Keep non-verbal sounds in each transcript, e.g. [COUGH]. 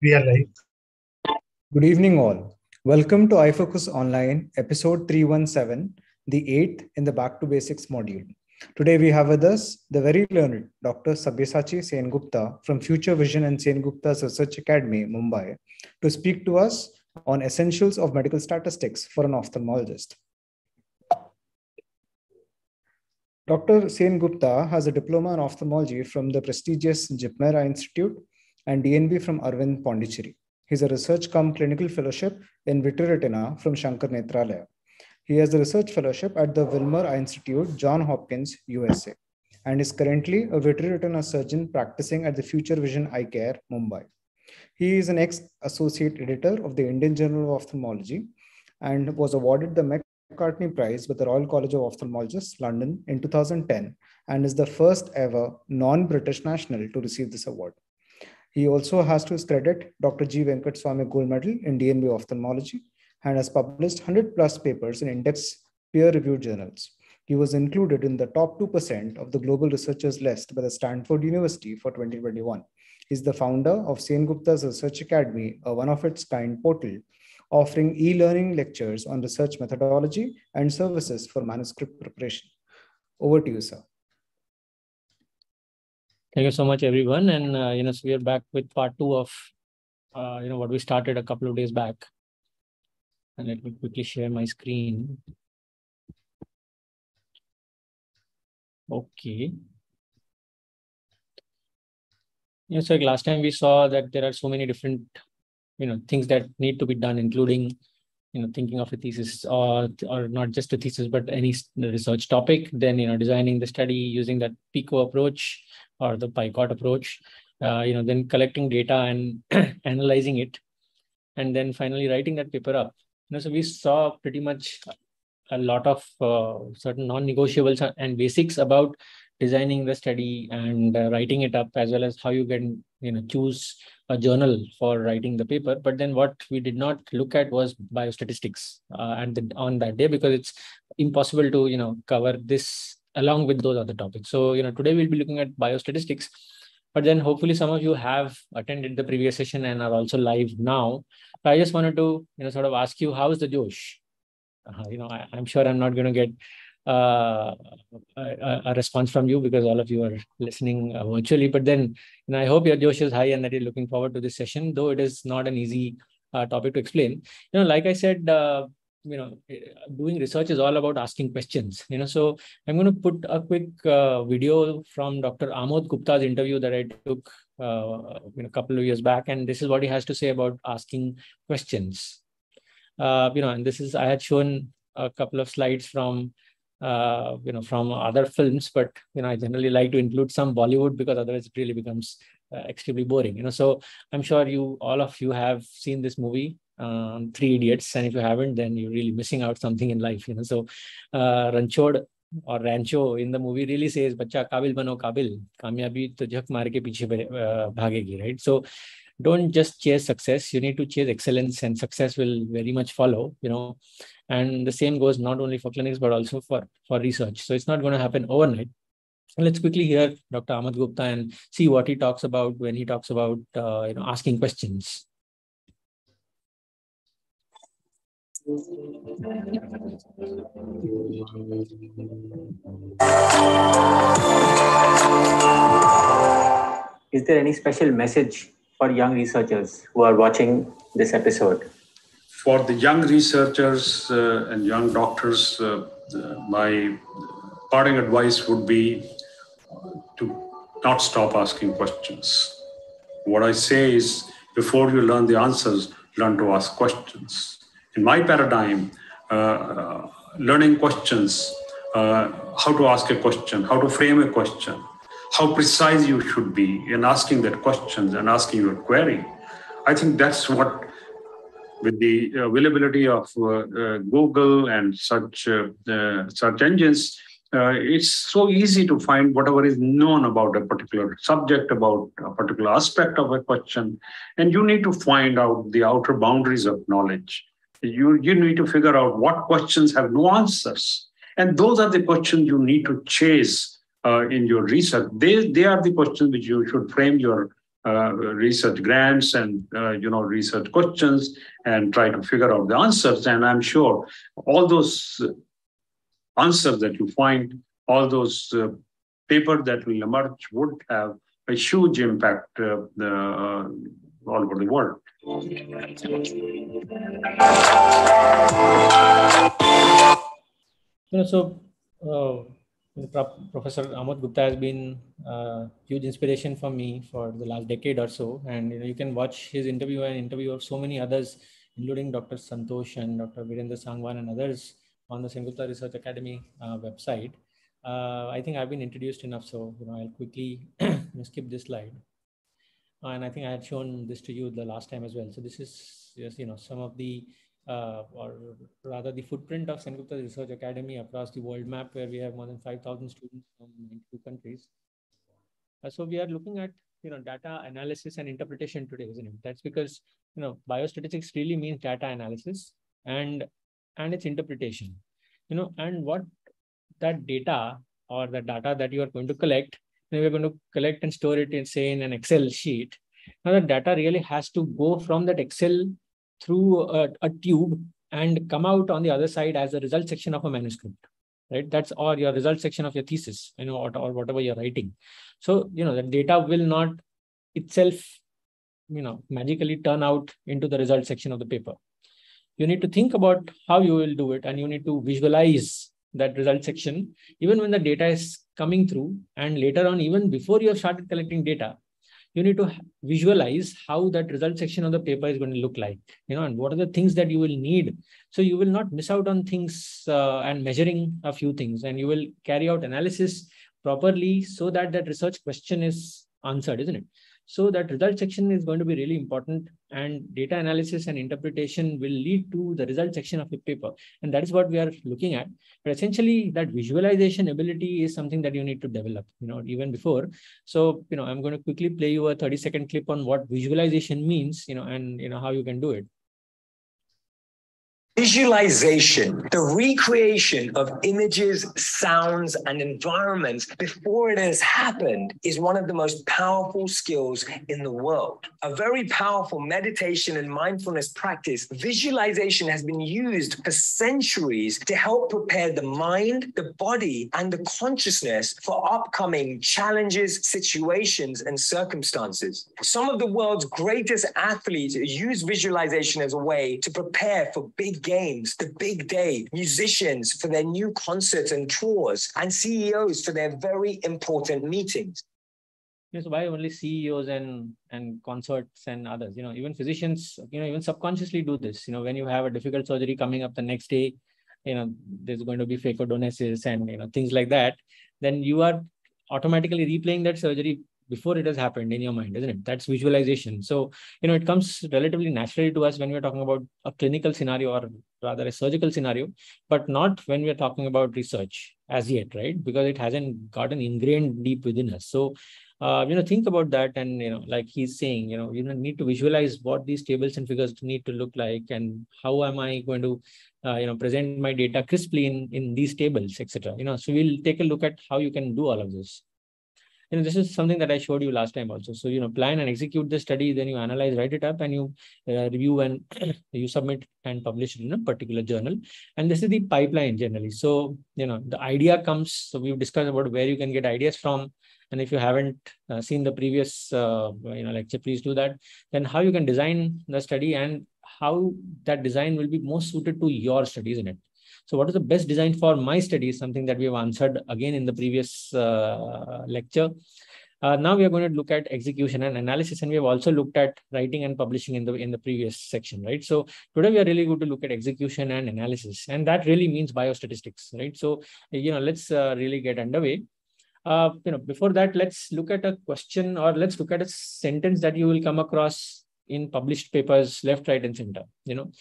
We are live. Good evening, all. Welcome to iFocus Online, episode 317, the eighth in the Back to Basics module. Today, we have with us the very learned Dr. Sabyasachi Sengupta from Future Vision and Sengupta's Research Academy, Mumbai, to speak to us on essentials of medical statistics for an ophthalmologist. Dr. Sengupta has a diploma in ophthalmology from the prestigious JIPMER Eye Institute and DNB from Aravind Pondicherry. He's a research cum clinical fellowship in Vitreoretina from Sankara Nethralaya. He has a research fellowship at the Wilmer Eye Institute, John Hopkins, USA, and is currently a vitreoretina surgeon practicing at the Future Vision Eye Care, Mumbai. He is an ex-associate editor of the Indian Journal of Ophthalmology and was awarded the McCartney Prize with the Royal College of Ophthalmologists, London in 2010, and is the first ever non-British national to receive this award. He also has to his credit Dr. G. Venkataswamy Gold Medal in DNB Ophthalmology and has published 100 plus papers in index peer-reviewed journals. He was included in the top 2% of the global researchers list by the Stanford University for 2021. He's the founder of Sengupta's Research Academy, a one-of-its-kind portal offering e-learning lectures on research methodology and services for manuscript preparation. Over to you, sir. Thank you so much, everyone. And uh, you know, so we are back with part two of uh, you know what we started a couple of days back. And let me quickly share my screen. Okay. Yes, so like last time we saw that there are so many different, you know, things that need to be done, including, you know, thinking of a thesis or or not just a thesis, but any research topic. Then, you know, designing the study using that PICO approach or the PICOT approach. Uh, you know, then collecting data and [CLEARS THROAT] analyzing it, and then finally writing that paper up. You know, so we saw pretty much a lot of uh, certain non-negotiables and basics about designing the study and uh, writing it up as well as how you can you know choose a journal for writing the paper. But then what we did not look at was biostatistics uh, and the, on that day because it's impossible to you know cover this along with those other topics. So you know today we'll be looking at biostatistics. But then hopefully some of you have attended the previous session and are also live now. I just wanted to you know sort of ask you how's the josh? Uh, you know I, i'm sure i'm not going to get uh, a, a, response from you because all of you are listening uh, virtually. But then, you know, I hope your Josh is high and that you're looking forward to this session, though it is not an easy uh, topic to explain. You know, like I said, uh, you know, doing research is all about asking questions. You know, so I'm going to put a quick uh, video from Dr. Amod Gupta's interview that I took, uh, you know, a couple of years back, and this is what he has to say about asking questions. you know, and this is I had shown a couple of slides from uh, you know, from other films, but you know, I generally like to include some Bollywood because otherwise it really becomes uh, extremely boring. You know, so I'm sure you, all of you, have seen this movie, um, Three Idiots, and if you haven't, then you're really missing out something in life. You know, so uh, Ranchod or Rancho in the movie really says, "Bacha kabil bano kabil, kamyabi to jak maar ke piche bhagegi." Right? So don't just chase success. You need to chase excellence and success will very much follow you know. And the same goes not only for clinics but also for for research. So it's not going to happen overnight. Let's quickly hear dr amod gupta and see what he talks about when he talks about uh, you know asking questions. Is there any special message for young researchers who are watching this episode? For the young researchers uh, and young doctors, uh, my parting advice would be to not stop asking questions. What I say is, before you learn the answers, learn to ask questions. In my paradigm, uh, learning questions, uh, how to ask a question, how to frame a question, how precise you should be in asking that questions and asking your query. I think that's what, with the availability of uh, uh, Google and such uh, search engines, uh, it's so easy to find whatever is known about a particular subject, about a particular aspect of a question, and you need to find out the outer boundaries of knowledge. You, you need to figure out what questions have no answers. And those are the questions you need to chase uh, in your research, they, they are the questions which you should frame your uh, research grants and uh, you know research questions and try to figure out the answers. And I'm sure all those answers that you find, all those uh, paper that will emerge would have a huge impact uh, uh, all over the world. You know, so uh, Professor Amod Gupta has been a huge inspiration for me for the last decade or so. And you, know, you can watch his interview and interview of so many others, including Dr. Santosh and Dr. Virendra Sangwan and others on the Sengupta Research Academy uh, website. Uh, I think I've been introduced enough, so you know I'll quickly [CLEARS THROAT] skip this slide. And I think I had shown this to you the last time as well. So this is just you know some of the uh, or rather the footprint of Sengupta Research Academy across the world map, where we have more than 5,000 students from 92 countries. Uh, so we are looking at you know data analysis and interpretation today, isn't it? That's because you know biostatistics really means data analysis and and its interpretation. You know, and what that data or the data that you are going to collect, and we're going to collect and store it in say in an Excel sheet. Now the data really has to go from that Excel through a, a tube and come out on the other side as a result section of a manuscript right? That's or your result section of your thesis you know or, or whatever you're writing. So you know the data will not itself you know magically turn out into the result section of the paper. You need to think about how you will do it and you need to visualize that result section even when the data is coming through and later on even before you have started collecting data you need to visualize how that result section of the paper is going to look like you know and what are the things that you will need. So you will not miss out on things uh, and measuring a few things and you will carry out analysis properly so that that research question is answered isn't it? So that result section is going to be really important and data analysis and interpretation will lead to the result section of the paper. And that is what we are looking at. But essentially that visualization ability is something that you need to develop, you know, even before. So, you know, I'm going to quickly play you a 30 second clip on what visualization means, you know, and, you know, how you can do it. Visualization, the recreation of images, sounds, and environments before it has happened, is one of the most powerful skills in the world. A very powerful meditation and mindfulness practice, visualization has been used for centuries to help prepare the mind, the body, and the consciousness for upcoming challenges, situations, and circumstances. Some of the world's greatest athletes use visualization as a way to prepare for big games, the big day, musicians for their new concerts and tours, and CEOs for their very important meetings. Yes, why only CEOs and and concerts and others? You know, even physicians, you know, even subconsciously do this. You know, when you have a difficult surgery coming up the next day, you know, there's going to be phacodonesis and you know things like that. Then you are automatically replaying that surgery before it has happened in your mind, isn't it? That's visualization. So, you know, it comes relatively naturally to us when we're talking about a clinical scenario or rather a surgical scenario, but not when we're talking about research as yet, right? Because it hasn't gotten ingrained deep within us. So, uh, you know, think about that. And, you know, like he's saying, you know, you need to visualize what these tables and figures need to look like and how am I going to, uh, you know, present my data crisply in, in these tables, etc. You know, so we'll take a look at how you can do all of this you know, this is something that I showed you last time also. So, you know, plan and execute the study, then you analyze, write it up, and you uh, review and [CLEARS THROAT] you submit and publish in a particular journal. And this is the pipeline generally. So, you know, the idea comes. So we've discussed about where you can get ideas from. And if you haven't uh, seen the previous, uh, you know, lecture, please do that. Then how you can design the study and how that design will be most suited to your study, isn't it? So what is the best design for my study is something that we have answered again in the previous uh, lecture. Uh, now we are going to look at execution and analysis, and we have also looked at writing and publishing in the in the previous section, right? So today we are really going to look at execution and analysis, and that really means biostatistics, right? So you know, let's uh, really get underway. Uh, you know, before that, let's look at a question or let's look at a sentence that you will come across in published papers, left, right, and center. You know,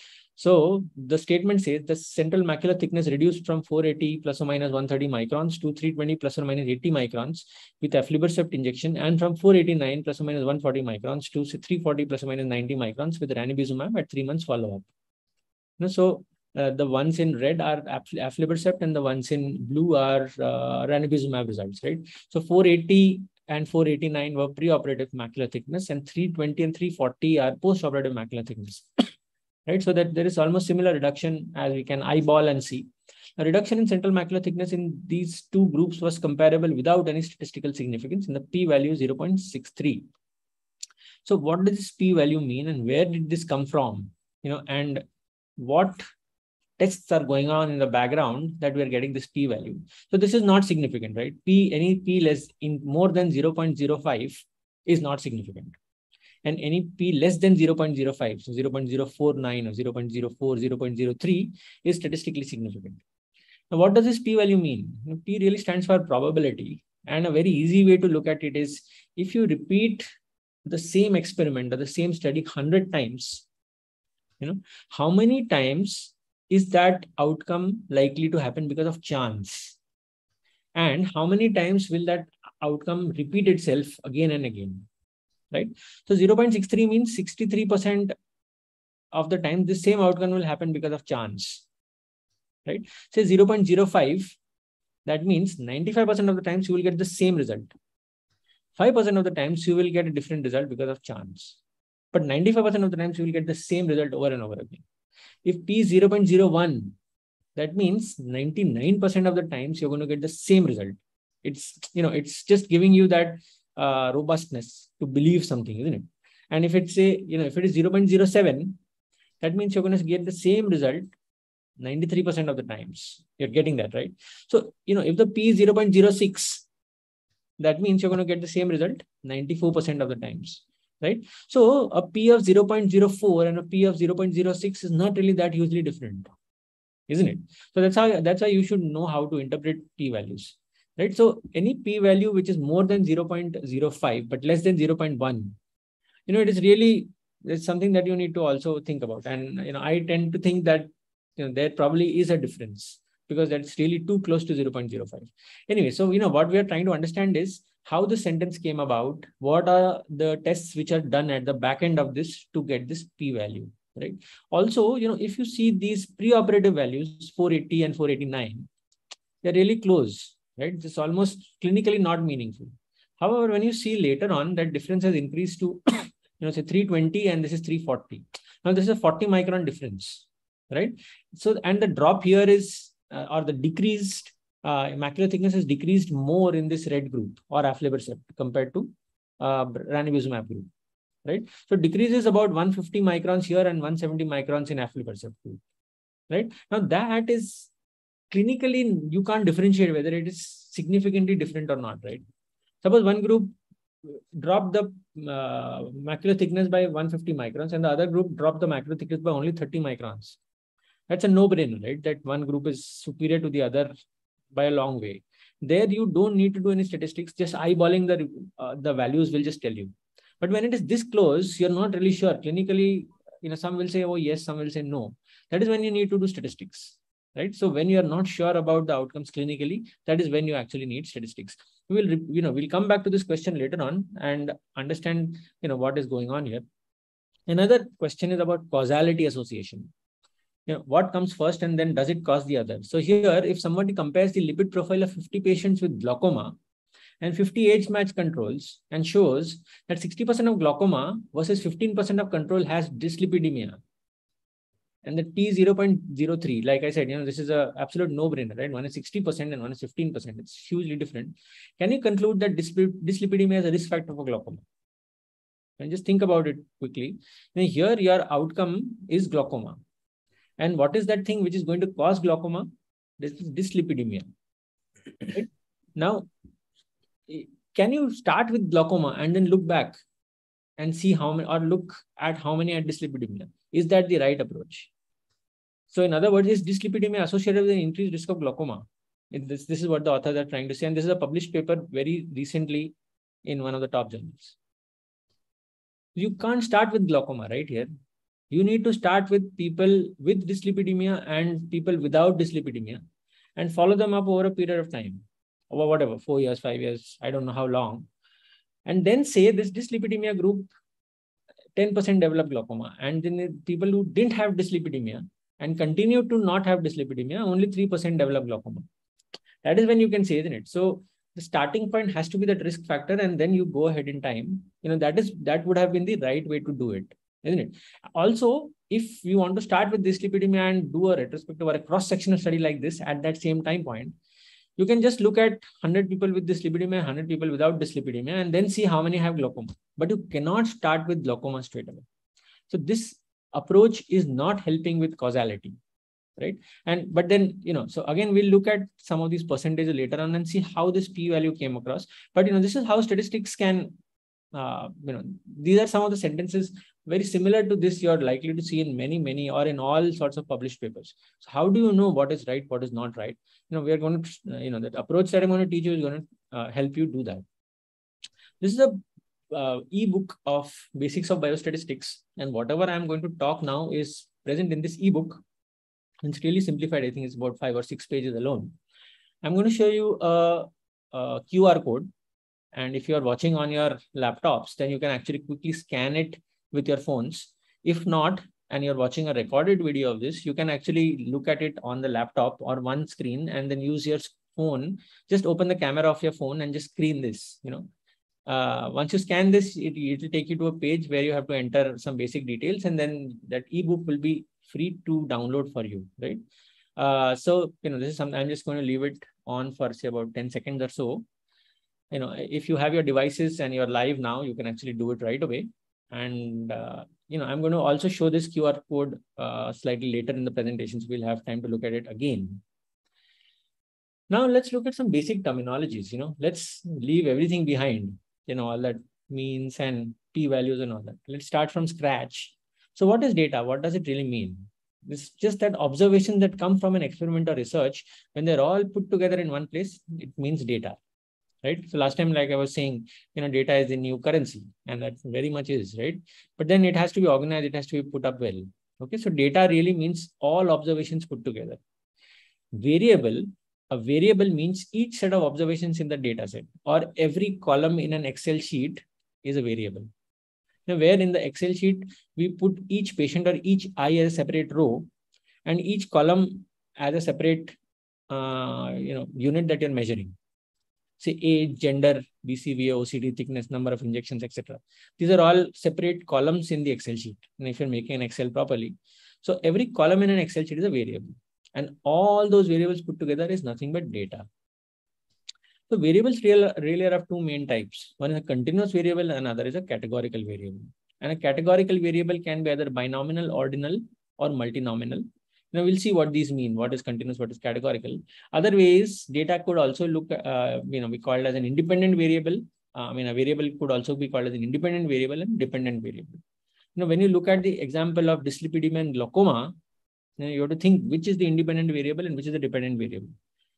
so the statement says the central macular thickness reduced from 480 plus or minus 130 microns to 320 plus or minus 80 microns with aflibercept injection and from 489 plus or minus 140 microns to 340 plus or minus 90 microns with ranibizumab at three months follow-up. So uh, the ones in red are aflibercept and the ones in blue are uh, ranibizumab results, right? So 480 and 489 were preoperative macular thickness, and 320 and 340 are postoperative macular thickness. Right, so that there is almost similar reduction as we can eyeball and see. A reduction in central macular thickness in these two groups was comparable without any statistical significance in the p-value 0.63. So what does this p-value mean and where did this come from? You know, and what tests are going on in the background that we are getting this p-value. So this is not significant, right? P, any p less in more than 0.05 is not significant. And any p less than 0.05, so 0.049 or 0.04, 0.03 is statistically significant. Now, what does this p-value mean? P really stands for probability. And a very easy way to look at it is if you repeat the same experiment or the same study 100 times, you know, how many times is that outcome likely to happen because of chance? And how many times will that outcome repeat itself again and again? Right? So 0.63 means 63% of the time the same outcome will happen because of chance. Right? Say 0.05, that means 95% of the times you will get the same result. 5% of the times you will get a different result because of chance. But 95% of the times you will get the same result over and over again. If P is 0.01, that means 99% of the times you're going to get the same result. It's, you know, it's just giving you that uh, robustness to believe something, isn't it? And if it's a, you know, if it is 0.07, that means you're going to get the same result 93% of the times. You're getting that, right? So, you know, if the P is 0.06, that means you're going to get the same result 94% of the times right? So a P of 0.04 and a P of 0.06 is not really that hugely different, isn't it? So that's how that's why you should know how to interpret P values, right? So any P value which is more than 0.05 but less than 0.1, you know, it is really it's something that you need to also think about. And you know, I tend to think that you know there probably is a difference because that's really too close to 0.05. Anyway, so you know what we are trying to understand is how the sentence came about, what are the tests which are done at the back end of this to get this p-value, right? Also, you know, if you see these preoperative values, 480 and 489, they're really close, right? It's almost clinically not meaningful. However, when you see later on that difference has increased to, [COUGHS] you know, say 320 and this is 340. Now, this is a 40 micron difference, right? So, and the drop here is, uh, or the decreased uh, macular thickness is decreased more in this red group or aflibercept compared to uh, ranibizumab group, right? So decrease is about 150 microns here and 170 microns in aflibercept group, right? Now that is clinically, you can't differentiate whether it is significantly different or not, right? Suppose one group dropped the uh, macular thickness by 150 microns and the other group dropped the macular thickness by only 30 microns. That's a no-brainer, right? That one group is superior to the other by a long way. There you don't need to do any statistics, just eyeballing the, uh, the values will just tell you. But when it is this close, you're not really sure. Clinically, you know, some will say, oh, yes, some will say no. That is when you need to do statistics, right? So when you're not sure about the outcomes clinically, that is when you actually need statistics. We will, you know, we'll come back to this question later on and understand, you know, what is going on here. Another question is about causality association you know, what comes first and then does it cause the other? So here, if somebody compares the lipid profile of 50 patients with glaucoma and 50 age match controls and shows that 60% of glaucoma versus 15% of control has dyslipidemia. And the T 0.03, like I said, you know, this is a absolute no-brainer, right? One is 60% and one is 15%. It's hugely different. Can you conclude that dyslipidemia is a risk factor for glaucoma? And just think about it quickly. Now here, your outcome is glaucoma and what is that thing which is going to cause glaucoma? This is dyslipidemia. Right? Now, can you start with glaucoma and then look back and see how many, or look at how many are dyslipidemia? Is that the right approach? So, in other words, is dyslipidemia associated with an increased risk of glaucoma? This, this is what the authors are trying to say. And this is a published paper very recently in one of the top journals. You can't start with glaucoma right here you need to start with people with dyslipidemia and people without dyslipidemia and follow them up over a period of time over whatever four years five years i don't know how long and then say this dyslipidemia group 10% develop glaucoma and then the people who didn't have dyslipidemia and continue to not have dyslipidemia only 3% develop glaucoma. That is when you can say isn't it. So the starting point has to be that risk factor and then you go ahead in time. You know that is that would have been the right way to do it isn't it? Also if you want to start with dyslipidemia and do a retrospective or a cross-sectional study like this at that same time point you can just look at 100 people with dyslipidemia 100 people without dyslipidemia and then see how many have glaucoma. But you cannot start with glaucoma straight away. So this approach is not helping with causality right? And but then you know so again we'll look at some of these percentages later on and see how this p value came across. But you know this is how statistics can uh, you know these are some of the sentences very similar to this you're likely to see in many many or in all sorts of published papers. So how do you know what is right what is not right? You know we are going to you know that approach that i'm going to teach you is going to uh, help you do that. This is a uh, ebook of basics of biostatistics and whatever i'm going to talk now is present in this ebook it's really simplified. I think it's about five or six pages alone. I'm going to show you a, a QR code. And if you're watching on your laptops, then you can actually quickly scan it with your phones. If not, and you're watching a recorded video of this, you can actually look at it on the laptop or one screen and then use your phone. Just open the camera of your phone and just screen this, you know. Uh, once you scan this, it, will take you to a page where you have to enter some basic details and then that ebook will be free to download for you, right? Uh, so, you know, this is something I'm just going to leave it on for say about 10 seconds or so. You know, if you have your devices and you're live now, you can actually do it right away. And, uh, you know, I'm going to also show this QR code uh, slightly later in the presentations. We'll have time to look at it again. Now let's look at some basic terminologies, you know, let's leave everything behind, you know, all that means and p-values and all that. Let's start from scratch so what is data? What does it really mean? It's just that observations that come from an experiment or research, when they're all put together in one place, it means data, right? So last time, like I was saying, you know, data is the new currency, and that very much is, right? But then it has to be organized, it has to be put up well. Okay, so data really means all observations put together. Variable, a variable means each set of observations in the data set, or every column in an Excel sheet is a variable. Now, where in the Excel sheet, we put each patient or each eye as a separate row and each column as a separate uh, you know, unit that you're measuring. Say age, gender, BCVA, OCT, thickness, number of injections, etc. These are all separate columns in the Excel sheet. And if you're making an Excel properly, so every column in an Excel sheet is a variable. And all those variables put together is nothing but data. So variables real, really are of two main types. One is a continuous variable, another is a categorical variable. And a categorical variable can be either binomial, ordinal, or multinomial. Now we'll see what these mean. What is continuous? What is categorical? Other ways, data could also look, uh, you know, we call it as an independent variable. Uh, I mean, a variable could also be called as an independent variable and dependent variable. You know, when you look at the example of dyslipidemia and glaucoma, you, know, you have to think which is the independent variable and which is the dependent variable.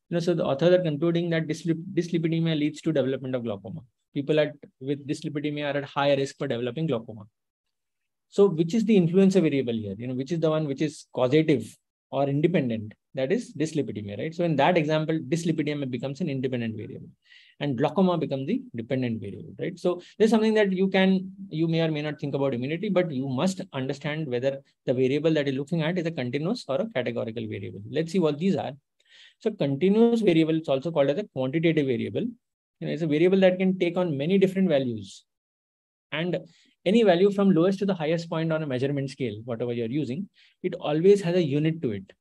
You know, so the authors are concluding that dyslip dyslipidemia leads to development of glaucoma. People at, with dyslipidemia are at higher risk for developing glaucoma. So which is the influencer variable here? You know, which is the one which is causative or independent? That is dyslipidemia, right? So in that example, dyslipidemia becomes an independent variable and glaucoma becomes the dependent variable, right? So there's something that you can, you may or may not think about immediately, but you must understand whether the variable that you're looking at is a continuous or a categorical variable. Let's see what these are. So continuous variable is also called as a quantitative variable. You know, it's a variable that can take on many different values. And any value from lowest to the highest point on a measurement scale, whatever you're using, it always has a unit to it.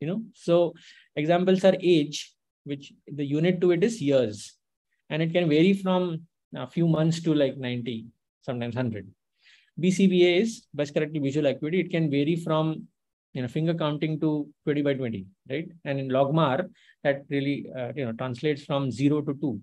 You know, so examples are age, which the unit to it is years. And it can vary from a few months to like 90, sometimes 100. BCVA is best corrected visual acuity. It can vary from you know, finger counting to 20 by 20, right? And in logmar, that really, uh, you know, translates from zero to two.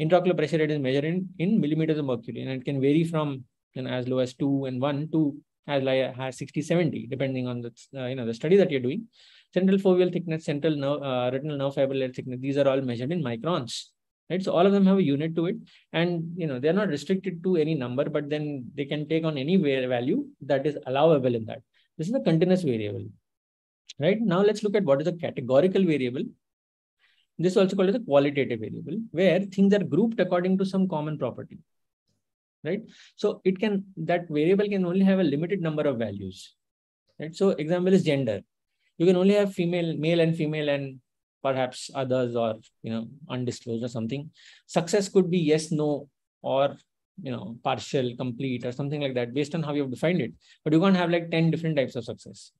Intraocular pressure rate is measured in, in millimeters of mercury, and it can vary from you know, as low as two and one to as like as 60, 70, depending on the, uh, you know, the study that you're doing. Central foveal thickness, central nerve, uh, retinal nerve fiber layer thickness, these are all measured in microns, right? So all of them have a unit to it, and you know they're not restricted to any number, but then they can take on any value that is allowable in that. This is a continuous variable, right? Now let's look at what is a categorical variable. This is also called as a qualitative variable, where things are grouped according to some common property, right? So it can, that variable can only have a limited number of values, right? So example is gender. You can only have female, male and female and perhaps others or you know undisclosed or something. Success could be yes, no, or you know partial, complete, or something like that based on how you've defined it. But you can't have like 10 different types of success.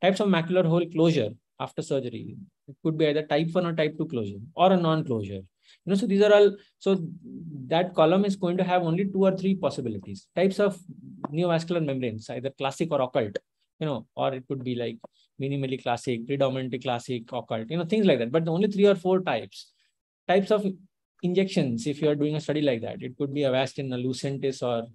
Types of macular hole closure after surgery. It could be either type 1 or type 2 closure or a non-closure. You know, so these are all, so that column is going to have only two or three possibilities. Types of neovascular membranes, either classic or occult, you know, or it could be like minimally classic, predominantly classic, occult, you know, things like that. But the only three or four types. Types of injections, if you are doing a study like that, it could be Avastin, a Lucentis, or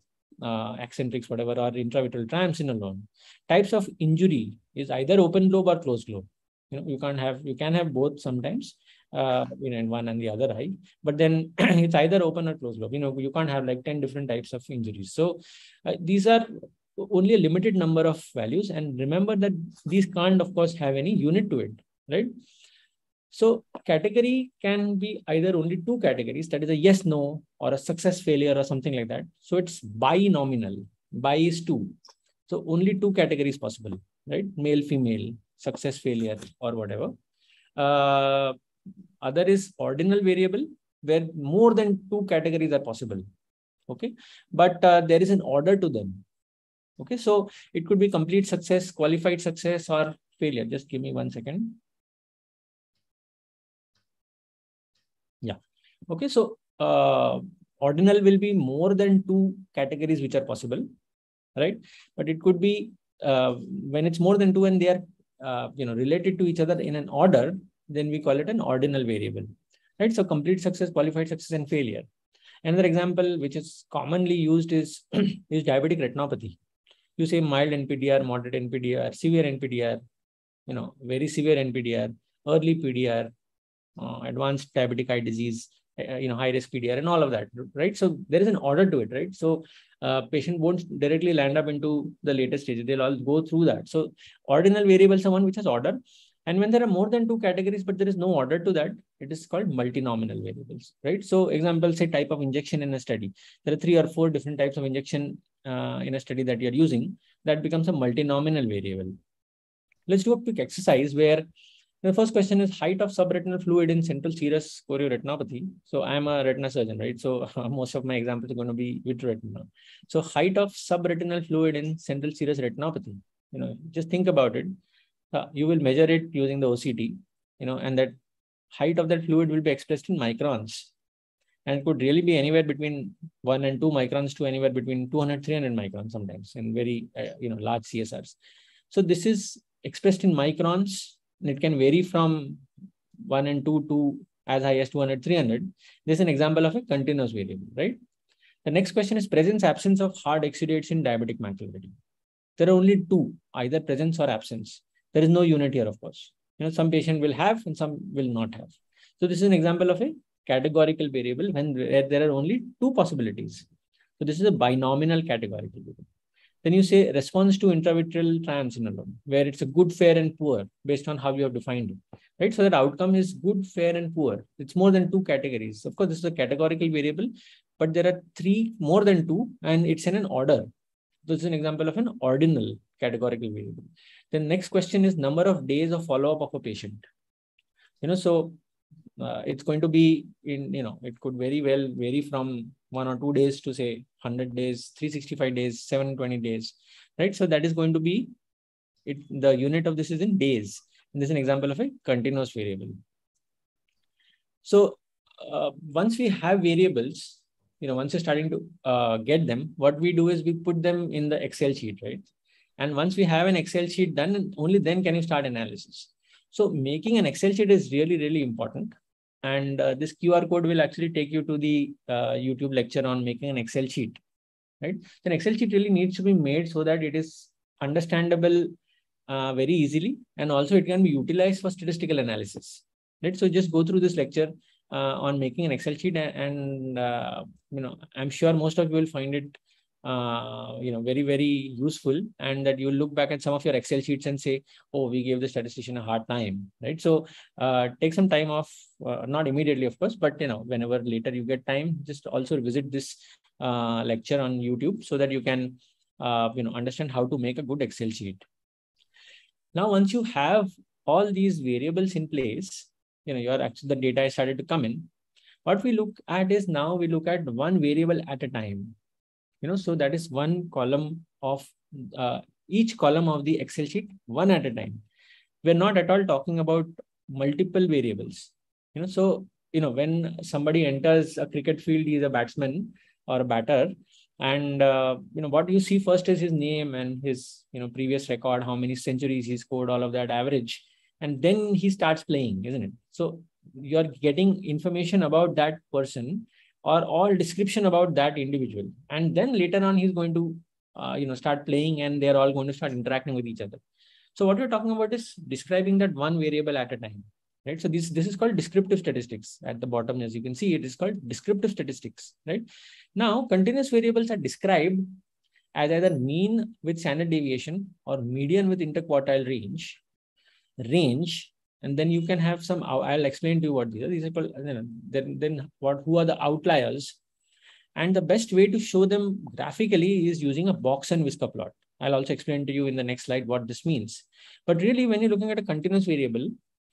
uh, Accentrix, whatever, or intravitreal triamcinolone. Types of injury is either open globe or closed globe. You know, you can't have, you can have both sometimes, uh, you know, in one and the other eye, but then [CLEARS THROAT] it's either open or closed globe. You know, you can't have like 10 different types of injuries. So uh, these are only a limited number of values. And remember that these can't, of course, have any unit to it, right? So category can be either only two categories, that is a yes, no, or a success failure or something like that. So it's binominal. Bi is two. So only two categories possible, right? Male, female, success, failure, or whatever. Uh, other is ordinal variable, where more than two categories are possible. Okay, but uh, there is an order to them. Okay, so it could be complete success, qualified success, or failure. Just give me one second. Yeah. Okay, so uh, ordinal will be more than two categories which are possible, right? But it could be uh, when it's more than two and they are uh, you know related to each other in an order, then we call it an ordinal variable, right? So complete success, qualified success, and failure. Another example which is commonly used is [CLEARS THROAT] is diabetic retinopathy you say mild NPDR, moderate NPDR, severe NPDR, you know, very severe NPDR, early PDR, uh, advanced diabetic eye disease, uh, you know, high risk PDR and all of that, right? So there is an order to it, right? So uh, patient won't directly land up into the latest stage. They'll all go through that. So ordinal variable, someone which has order. And when there are more than two categories, but there is no order to that, it is called multinomial variables, right? So example, say type of injection in a study. There are three or four different types of injection uh, in a study that you're using, that becomes a multinomial variable. Let's do a quick exercise where the first question is height of subretinal fluid in central serous chorioretinopathy. So I'm a retina surgeon, right? So [LAUGHS] most of my examples are going to be with retina. So height of subretinal fluid in central serous retinopathy. You know, just think about it. Uh, you will measure it using the OCT, you know, and that height of that fluid will be expressed in microns and could really be anywhere between 1 and 2 microns to anywhere between 200 300 microns sometimes in very uh, you know large csrs so this is expressed in microns and it can vary from 1 and 2 to as high as 200 300 this is an example of a continuous variable right? The next question is presence absence of hard exudates in diabetic macular edema. There are only two either presence or absence. There is no unit here of course. You know some patient will have and some will not have. So this is an example of a categorical variable when there are only two possibilities. So this is a binomial categorical variable. Then you say response to intravitreal triamcinolone, where it's a good, fair, and poor based on how you have defined it. Right. So that outcome is good, fair, and poor. It's more than two categories. Of course, this is a categorical variable, but there are three more than two, and it's in an order. This is an example of an ordinal categorical variable. The next question is number of days of follow-up of a patient. You know, so uh, it's going to be in, you know, it could very well vary from one or two days to say 100 days, 365 days, 720 days, right? So that is going to be, it. the unit of this is in days. And this is an example of a continuous variable. So uh, once we have variables, you know, once you're starting to uh, get them, what we do is we put them in the Excel sheet, right? And once we have an Excel sheet done, only then can you start analysis. So making an Excel sheet is really, really important. And uh, this QR code will actually take you to the uh, YouTube lecture on making an Excel sheet, right? An Excel sheet really needs to be made so that it is understandable uh, very easily. And also it can be utilized for statistical analysis, right? So just go through this lecture uh, on making an Excel sheet and, and uh, you know, I'm sure most of you will find it uh, you know, very, very useful and that you look back at some of your Excel sheets and say, oh, we gave the statistician a hard time, right? So uh, take some time off, uh, not immediately, of course, but, you know, whenever later you get time, just also visit this uh, lecture on YouTube so that you can, uh, you know, understand how to make a good Excel sheet. Now, once you have all these variables in place, you know, your actually the data started to come in. What we look at is now we look at one variable at a time. You know, so that is one column of uh, each column of the Excel sheet, one at a time. We're not at all talking about multiple variables. You know, so you know when somebody enters a cricket field, he's a batsman or a batter, and uh, you know what you see first is his name and his you know previous record, how many centuries he scored, all of that average, and then he starts playing, isn't it? So you're getting information about that person or all description about that individual. And then later on he's going to uh, you know start playing and they're all going to start interacting with each other. So what we're talking about is describing that one variable at a time right? So this this is called descriptive statistics at the bottom. As you can see it is called descriptive statistics right? Now continuous variables are described as either mean with standard deviation or median with interquartile range range and then you can have some i'll explain to you what these are. These are called then then what who are the outliers. And the best way to show them graphically is using a box and whisker plot. I'll also explain to you in the next slide what this means. But really when you're looking at a continuous variable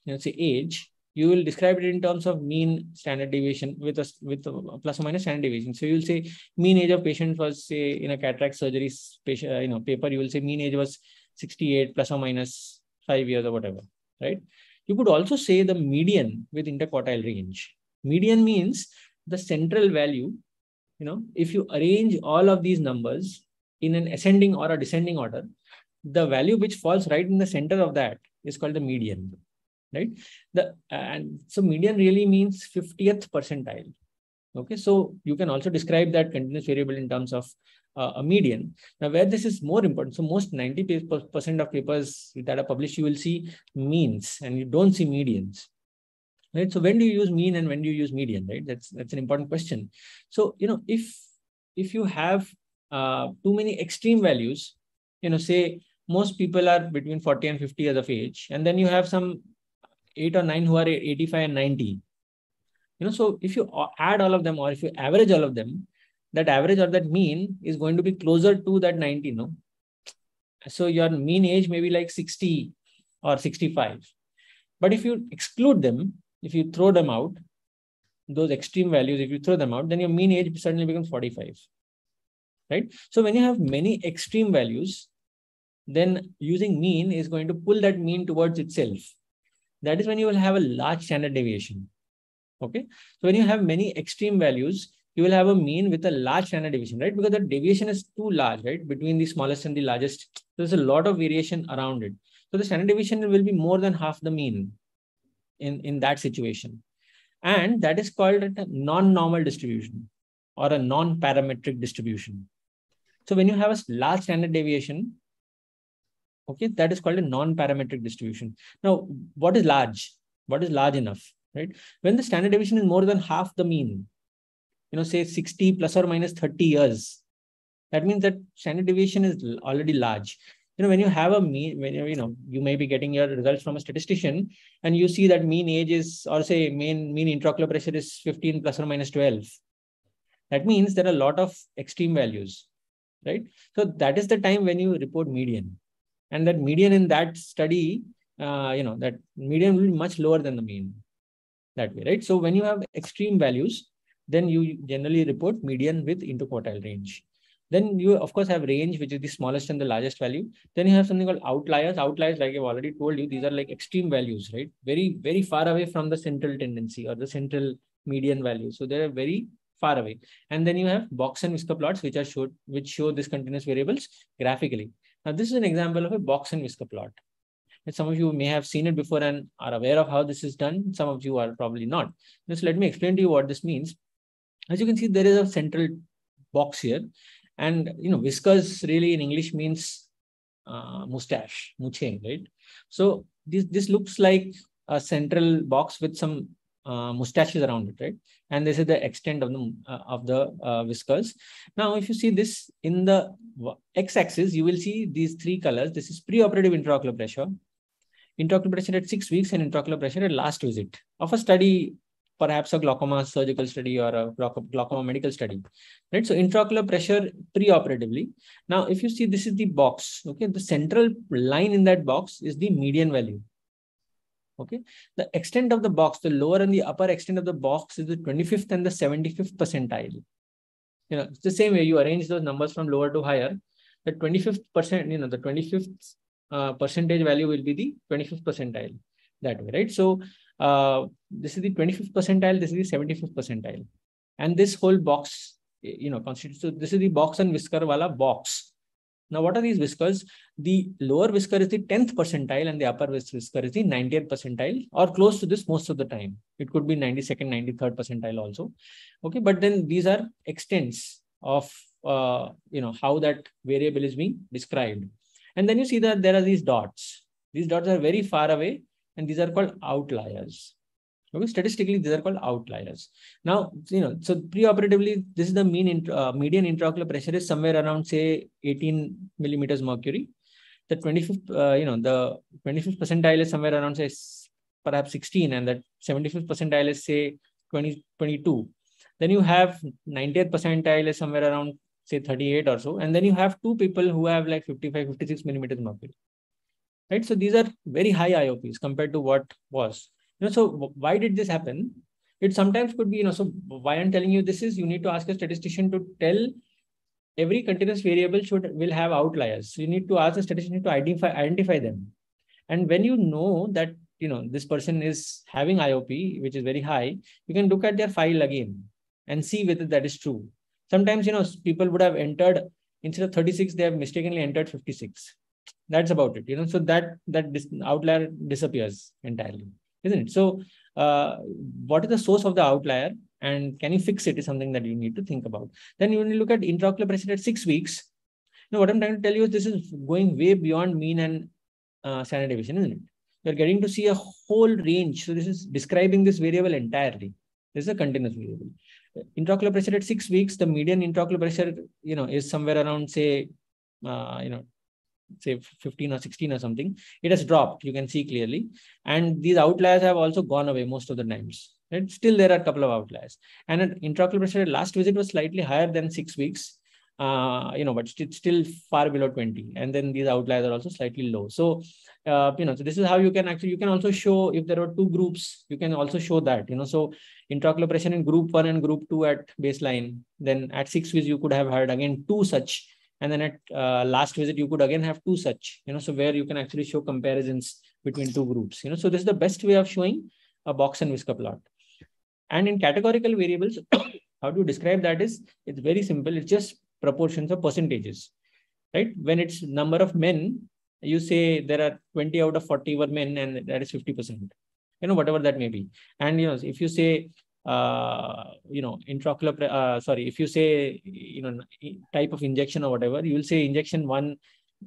you know say age you will describe it in terms of mean standard deviation with a with a plus or minus standard deviation. So you'll say mean age of patient was say in a cataract surgery patient, uh, you know paper you will say mean age was 68 plus or minus 5 years or whatever right you could also say the median with interquartile range. Median means the central value. You know, if you arrange all of these numbers in an ascending or a descending order, the value which falls right in the center of that is called the median, right? The and so median really means 50th percentile. Okay, so you can also describe that continuous variable in terms of uh, a median. Now, where this is more important, so most 90% of papers that are published, you will see means and you don't see medians. Right. So when do you use mean and when do you use median? Right. That's that's an important question. So you know if if you have uh, too many extreme values, you know, say most people are between 40 and 50 years of age, and then you have some eight or nine who are 85 and 90. You know, so if you add all of them or if you average all of them, that average or that mean is going to be closer to that 90, no? So your mean age may be like 60 or 65. But if you exclude them, if you throw them out, those extreme values, if you throw them out, then your mean age suddenly becomes 45. Right? So when you have many extreme values, then using mean is going to pull that mean towards itself. That is when you will have a large standard deviation. Okay. So when you have many extreme values, you will have a mean with a large standard deviation, right? Because the deviation is too large, right? Between the smallest and the largest. There's a lot of variation around it. So the standard deviation will be more than half the mean in, in that situation. And that is called a non-normal distribution or a non-parametric distribution. So when you have a large standard deviation, okay, that is called a non-parametric distribution. Now, what is large? What is large enough, right? When the standard deviation is more than half the mean, you know, say 60 plus or minus 30 years, that means that standard deviation is already large. You know, when you have a mean, when you, you know, you may be getting your results from a statistician and you see that mean age is, or say mean, mean intraocular pressure is 15 plus or minus 12. That means there are a lot of extreme values, right? So that is the time when you report median. And that median in that study, uh, you know, that median will be much lower than the mean that way, right? So when you have extreme values, then you generally report median with interquartile range. Then you, of course, have range, which is the smallest and the largest value. Then you have something called outliers. Outliers, like I've already told you, these are like extreme values, right? Very, very far away from the central tendency or the central median value. So they're very far away. And then you have box and whisker plots, which are showed, which show this continuous variables graphically. Now, this is an example of a box and whisker plot. And some of you may have seen it before and are aware of how this is done. Some of you are probably not. Just let me explain to you what this means. As you can see, there is a central box here. And, you know, whiskers really in English means uh, mustache, muche, right? So this, this looks like a central box with some uh, mustaches around it, right? And this is the extent of the uh, of the uh, whiskers. Now, if you see this in the x-axis, you will see these three colors. This is preoperative intraocular pressure, pressure at six weeks, and intraocular pressure at last visit of a study perhaps a glaucoma surgical study or a glaucoma medical study, right? So intraocular pressure preoperatively. Now, if you see, this is the box, okay? The central line in that box is the median value. Okay. The extent of the box, the lower and the upper extent of the box is the 25th and the 75th percentile. You know, it's the same way you arrange those numbers from lower to higher. The 25th percent, you know, the 25th uh, percentage value will be the 25th percentile that way, right? So uh, this is the 25th percentile, this is the 75th percentile. And this whole box, you know, constitutes, so this is the box and whisker wala box. Now, what are these whiskers? The lower whisker is the 10th percentile and the upper whisker is the 90th percentile or close to this most of the time. It could be 92nd, 93rd percentile also. Okay, but then these are extents of, uh, you know, how that variable is being described. And then you see that there are these dots. These dots are very far away and these are called outliers. Okay, statistically, these are called outliers. Now, you know, so preoperatively, this is the mean int uh, median intraocular pressure is somewhere around, say, 18 millimeters mercury. The 25th, uh, you know, the 25th percentile is somewhere around, say, perhaps 16, and that 75th percentile is, say, 20, 22. Then you have 90th percentile is somewhere around, say, 38 or so. And then you have two people who have like 55, 56 millimeters mercury. Right. So these are very high IOPs compared to what was you know, so why did this happen? It sometimes could be, you know, so why I'm telling you this is you need to ask a statistician to tell every continuous variable should will have outliers. So you need to ask a statistician to identify identify them. And when you know that you know this person is having IOP, which is very high, you can look at their file again and see whether that is true. Sometimes you know people would have entered instead of 36, they have mistakenly entered 56. That's about it. You know, so that that dis outlier disappears entirely isn't it? So uh, what is the source of the outlier and can you fix it is something that you need to think about. Then you look at intraocular pressure at six weeks. Now, what I'm trying to tell you is this is going way beyond mean and uh, standard deviation, isn't it? You're getting to see a whole range. So this is describing this variable entirely. This is a continuous variable. Intraocular pressure at six weeks, the median intraocular pressure, you know, is somewhere around, say, uh, you know, say 15 or 16 or something, it has dropped. You can see clearly. And these outliers have also gone away most of the times. Still there are a couple of outliers. And an intraocular pressure at last visit was slightly higher than six weeks. Uh, you know, but it's still far below 20. And then these outliers are also slightly low. So, uh, you know, so this is how you can actually, you can also show if there are two groups, you can also show that, you know, so intraocular pressure in group one and group two at baseline, then at six weeks, you could have had again two such and then at uh, last visit you could again have two such you know. So where you can actually show comparisons between two groups you know. So this is the best way of showing a box and whisker plot. And in categorical variables [COUGHS] how do you describe that is it's very simple. It's just proportions of percentages right? When it's number of men you say there are 20 out of 40 were men and that is 50 percent you know whatever that may be. And you know if you say uh, you know, intraocular, uh, sorry, if you say, you know, type of injection or whatever, you will say injection one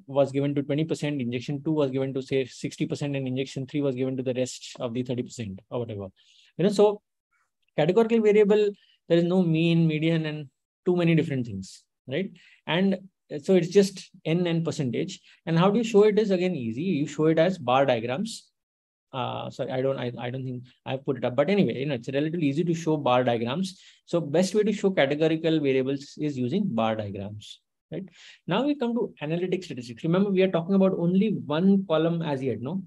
was given to 20%, injection two was given to say 60%, and injection three was given to the rest of the 30% or whatever. You know, so categorical variable, there is no mean, median, and too many different things, right? And so it's just n and percentage. And how do you show it is again easy. You show it as bar diagrams uh, sorry, I don't, I, I don't think I put it up, but anyway, you know, it's relatively easy to show bar diagrams. So best way to show categorical variables is using bar diagrams, right? Now we come to analytic statistics. Remember, we are talking about only one column as yet, no?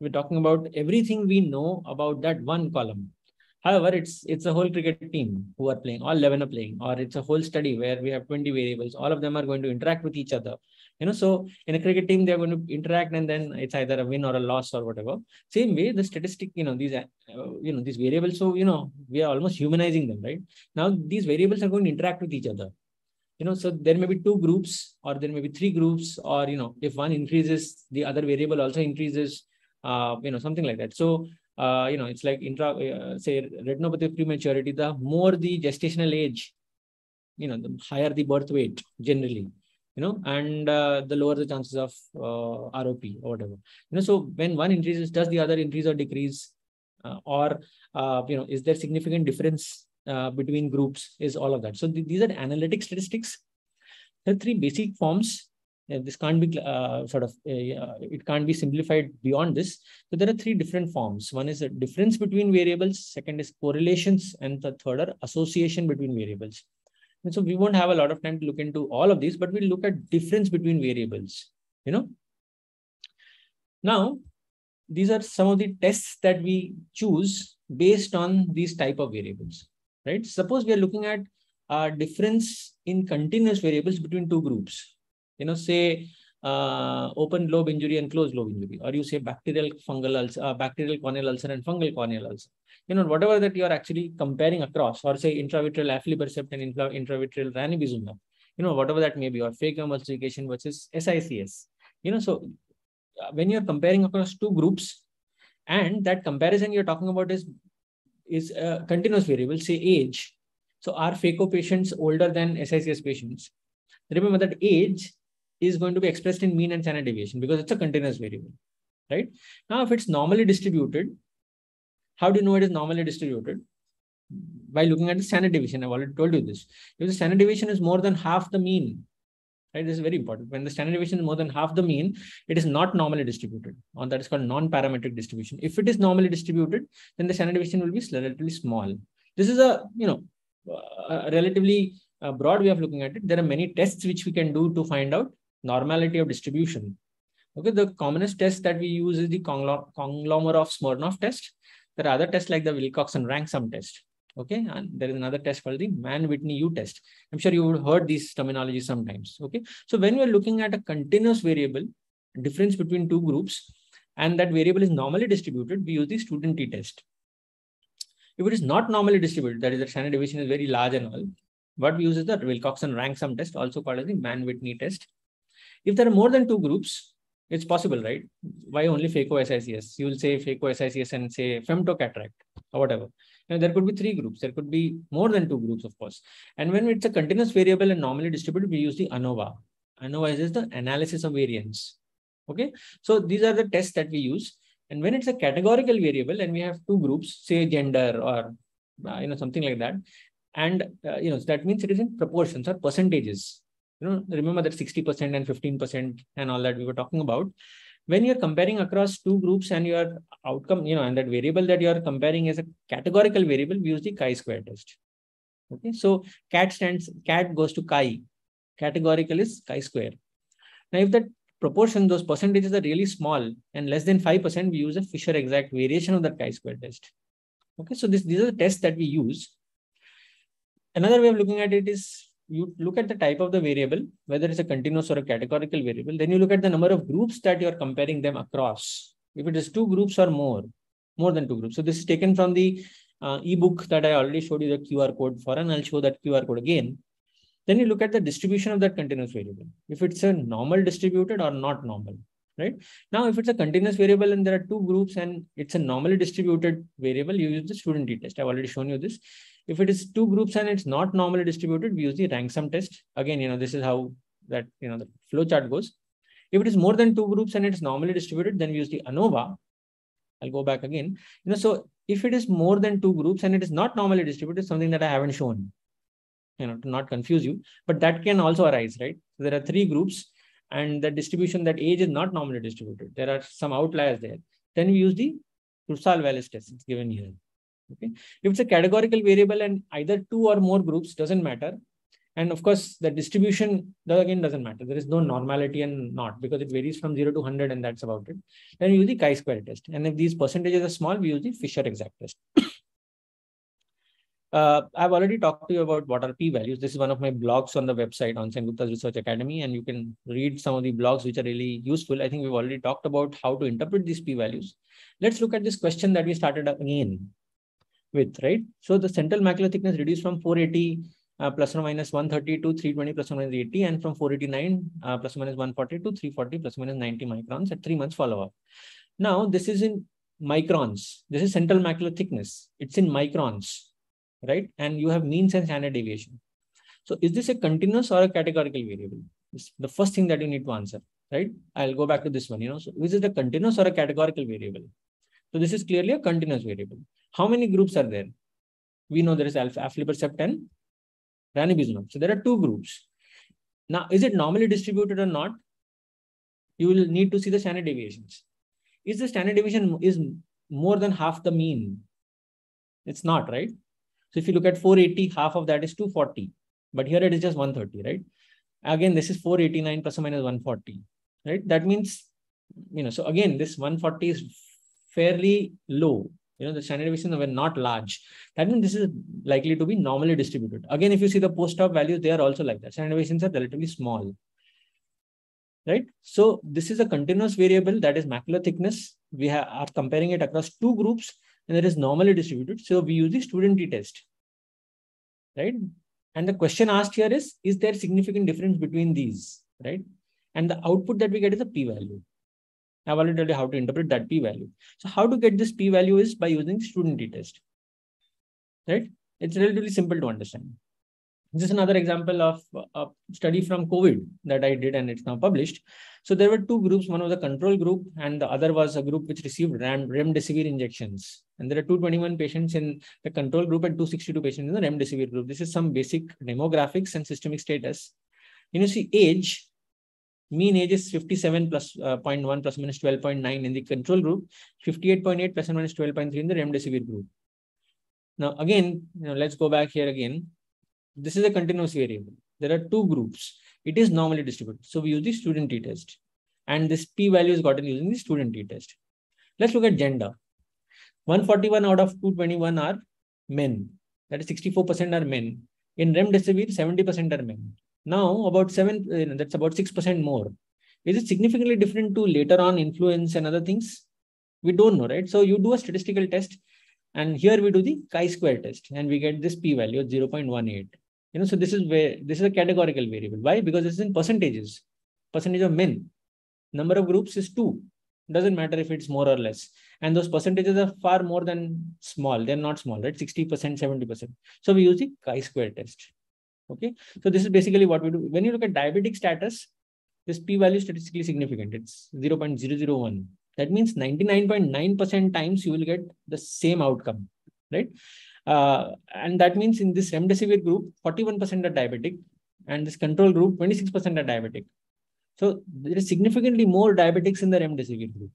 We're talking about everything we know about that one column. However, it's it's a whole cricket team who are playing, all 11 are playing, or it's a whole study where we have 20 variables. All of them are going to interact with each other. You know so in a cricket team they're going to interact and then it's either a win or a loss or whatever. Same way the statistic you know these uh, you know these variables so you know we are almost humanizing them right? Now these variables are going to interact with each other. You know so there may be two groups or there may be three groups or you know if one increases the other variable also increases uh, you know something like that. So uh, you know it's like intra uh, say retinopathy prematurity the more the gestational age you know the higher the birth weight generally you know, and uh, the lower the chances of uh, ROP or whatever. You know, so when one increases, does the other increase or decrease? Uh, or, uh, you know, is there significant difference between groups? Is all of that. So th these are analytic statistics. There are three basic forms. This can't be uh, sort of, it can't be simplified beyond this. So there are three different forms. One is a difference between variables. Second is correlations. And the third are association between variables. And so we won't have a lot of time to look into all of these, but we'll look at difference between variables, you know. Now, these are some of the tests that we choose based on these type of variables, right? Suppose we are looking at a difference in continuous variables between two groups. You know, say uh, open lobe injury and closed lobe injury, or you say bacterial fungal ulcer, uh, bacterial corneal ulcer and fungal corneal ulcer. You know, whatever that you are actually comparing across, or say intravitreal aflibercept and intra intravitreal ranibizumab, you know, whatever that may be, or phaco emulsification versus SICS. You know, so uh, when you're comparing across two groups, and that comparison you're talking about is is a continuous variable, say age. So are phaco patients older than SICS patients? Remember that age is going to be expressed in mean and standard deviation because it's a continuous variable, right? Now, if it's normally distributed, how do you know it is normally distributed? By looking at the standard deviation, I've already told you this. If the standard deviation is more than half the mean, right, this is very important. When the standard deviation is more than half the mean, it is not normally distributed. On that is called non-parametric distribution. If it is normally distributed, then the standard deviation will be relatively small. This is a, you know, a relatively uh, broad way of looking at it. There are many tests which we can do to find out normality of distribution. Okay, the commonest test that we use is the Kolmogorov-Smirnov test. There are other tests like the Wilcoxon-Rank sum test. Okay, and there is another test called the Mann-Whitney-U test. I'm sure you would heard these terminologies sometimes. Okay, so when we're looking at a continuous variable, difference between two groups, and that variable is normally distributed, we use the student t test. If it is not normally distributed, that is the standard deviation is very large and all, what we use is the Wilcoxon rank sum test, also called as the Mann-Whitney test. If there are more than two groups, it's possible, right? Why only phaco SICS? You will say phaco SICS and say femtocataract or whatever. And there could be three groups. There could be more than two groups, of course. And when it's a continuous variable and normally distributed, we use the ANOVA. ANOVA is the analysis of variance. Okay. So these are the tests that we use. And when it's a categorical variable and we have two groups, say gender or uh, you know something like that, and uh, you know that means it is in proportions or percentages you know remember that 60% and 15% and all that we were talking about. When you're comparing across two groups and your outcome you know and that variable that you're comparing is a categorical variable we use the chi-square test. Okay so cat stands cat goes to chi. Categorical is chi-square now if that proportion those percentages are really small and less than 5% we use a fisher exact variation of that chi-square test. Okay so this these are the tests that we use. Another way of looking at it is you look at the type of the variable, whether it's a continuous or a categorical variable, then you look at the number of groups that you're comparing them across. If it is two groups or more, more than two groups. So this is taken from the uh, ebook that I already showed you the QR code for, and I'll show that QR code again. Then you look at the distribution of that continuous variable. If it's a normal distributed or not normal, right? Now, if it's a continuous variable and there are two groups and it's a normally distributed variable, you use the student t-test. I've already shown you this. If it is two groups and it's not normally distributed, we use the rank sum test. Again, you know, this is how that, you know, the flow chart goes. If it is more than two groups and it's normally distributed, then we use the ANOVA. I'll go back again. You know, so if it is more than two groups and it is not normally distributed, something that I haven't shown, you know, to not confuse you, but that can also arise, right? So there are three groups and the distribution that age is not normally distributed. There are some outliers there. Then we use the Kruskal-Wallis test. It's given here. Okay. If it's a categorical variable and either two or more groups doesn't matter. And of course, the distribution again doesn't matter. There is no normality and not because it varies from 0 to 100 and that's about it. Then we use the chi-square test. And if these percentages are small, we use the Fisher exact test. [COUGHS] uh, I've already talked to you about what are p-values. This is one of my blogs on the website on Sengupta's Research Academy, and you can read some of the blogs which are really useful. I think we've already talked about how to interpret these p-values. Let's look at this question that we started again with, right? So the central macular thickness reduced from 480 uh, plus or minus 130 to 320 plus or minus 80 and from 489 uh, plus or minus 140 to 340 plus or minus 90 microns at three months follow-up. Now, this is in microns. This is central macular thickness. It's in microns, right? And you have means and standard deviation. So is this a continuous or a categorical variable? It's the first thing that you need to answer, right? I'll go back to this one, you know, so is it a continuous or a categorical variable? So this is clearly a continuous variable. How many groups are there? We know there is alpha, aflibercept and ranibizumab. So there are two groups. Now, is it normally distributed or not? You will need to see the standard deviations. Is the standard deviation is more than half the mean? It's not, right? So if you look at 480, half of that is 240. But here it is just 130, right? Again, this is 489 plus or minus 140, right? That means, you know, so again, this 140 is fairly low, you know, the standard deviations were not large. That means this is likely to be normally distributed. Again, if you see the post-hoc values, they are also like that. Standard deviations are relatively small. Right. So this is a continuous variable that is macular thickness. We are comparing it across two groups and it is normally distributed. So we use the student t-test. Right. And the question asked here is, is there significant difference between these? Right. And the output that we get is a p-value. I've already told you how to interpret that p-value. So how to get this p-value is by using student t-test. Right? It's relatively simple to understand. This is another example of a study from COVID that I did and it's now published. So there were two groups. One was a control group and the other was a group which received RAM, remdesivir injections. And there are 221 patients in the control group and 262 patients in the remdesivir group. This is some basic demographics and systemic status. And you see age, Mean age is 57 plus, uh, 0.1 plus minus 12.9 in the control group, 58.8 plus minus 12.3 in the remdesivir group. Now, again, you know, let's go back here again. This is a continuous variable. There are two groups. It is normally distributed. So we use the student t-test. And this p-value is gotten using the student t-test. Let's look at gender. 141 out of 221 are men. That is 64% are men. In remdesivir, 70% are men. Now, about seven, uh, that's about 6% more. Is it significantly different to later on influence and other things? We don't know, right? So you do a statistical test and here we do the chi-square test and we get this p-value of 0.18. You know, so this is where this is a categorical variable. Why? Because this is in percentages. Percentage of men. Number of groups is two. Doesn't matter if it's more or less. And those percentages are far more than small. They're not small, right? 60%, 70%. So we use the chi-square test. Okay, so this is basically what we do. When you look at diabetic status, this p-value is statistically significant. It's 0.001. That means 99.9% times you will get the same outcome, right? Uh, and that means in this remdesivir group, 41% are diabetic, and this control group, 26% are diabetic. So there is significantly more diabetics in the remdesivir group.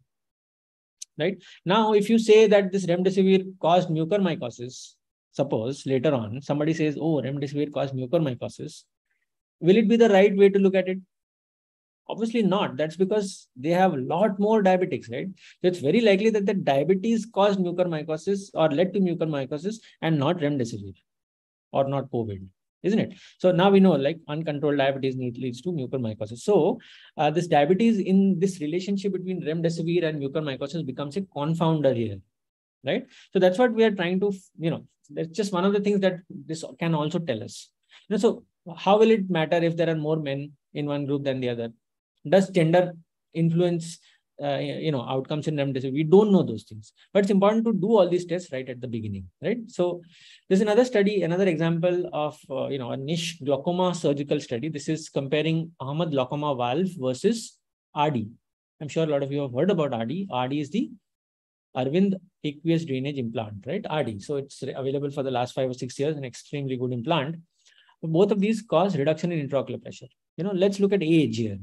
Right now, if you say that this remdesivir caused mucormycosis, suppose later on somebody says, oh, remdesivir caused mucormycosis, will it be the right way to look at it? Obviously not. That's because they have a lot more diabetics, right? So it's very likely that the diabetes caused mucormycosis or led to mucormycosis and not remdesivir or not COVID, isn't it? So now we know like uncontrolled diabetes leads to mucormycosis. So uh, this diabetes in this relationship between remdesivir and mucormycosis becomes a confounder here, right? So that's what we are trying to, you know, that's just one of the things that this can also tell us. You know, so how will it matter if there are more men in one group than the other? Does gender influence uh, you know outcomes in remdesivir? We don't know those things, but it's important to do all these tests right at the beginning, right? So there's another study, another example of uh, you know a niche glaucoma surgical study. This is comparing Ahmed glaucoma valve versus RD. I'm sure a lot of you have heard about RD. RD is the Arvind aqueous drainage implant, right? RD. So it's available for the last five or six years, an extremely good implant. Both of these cause reduction in intraocular pressure. You know, let's look at age here.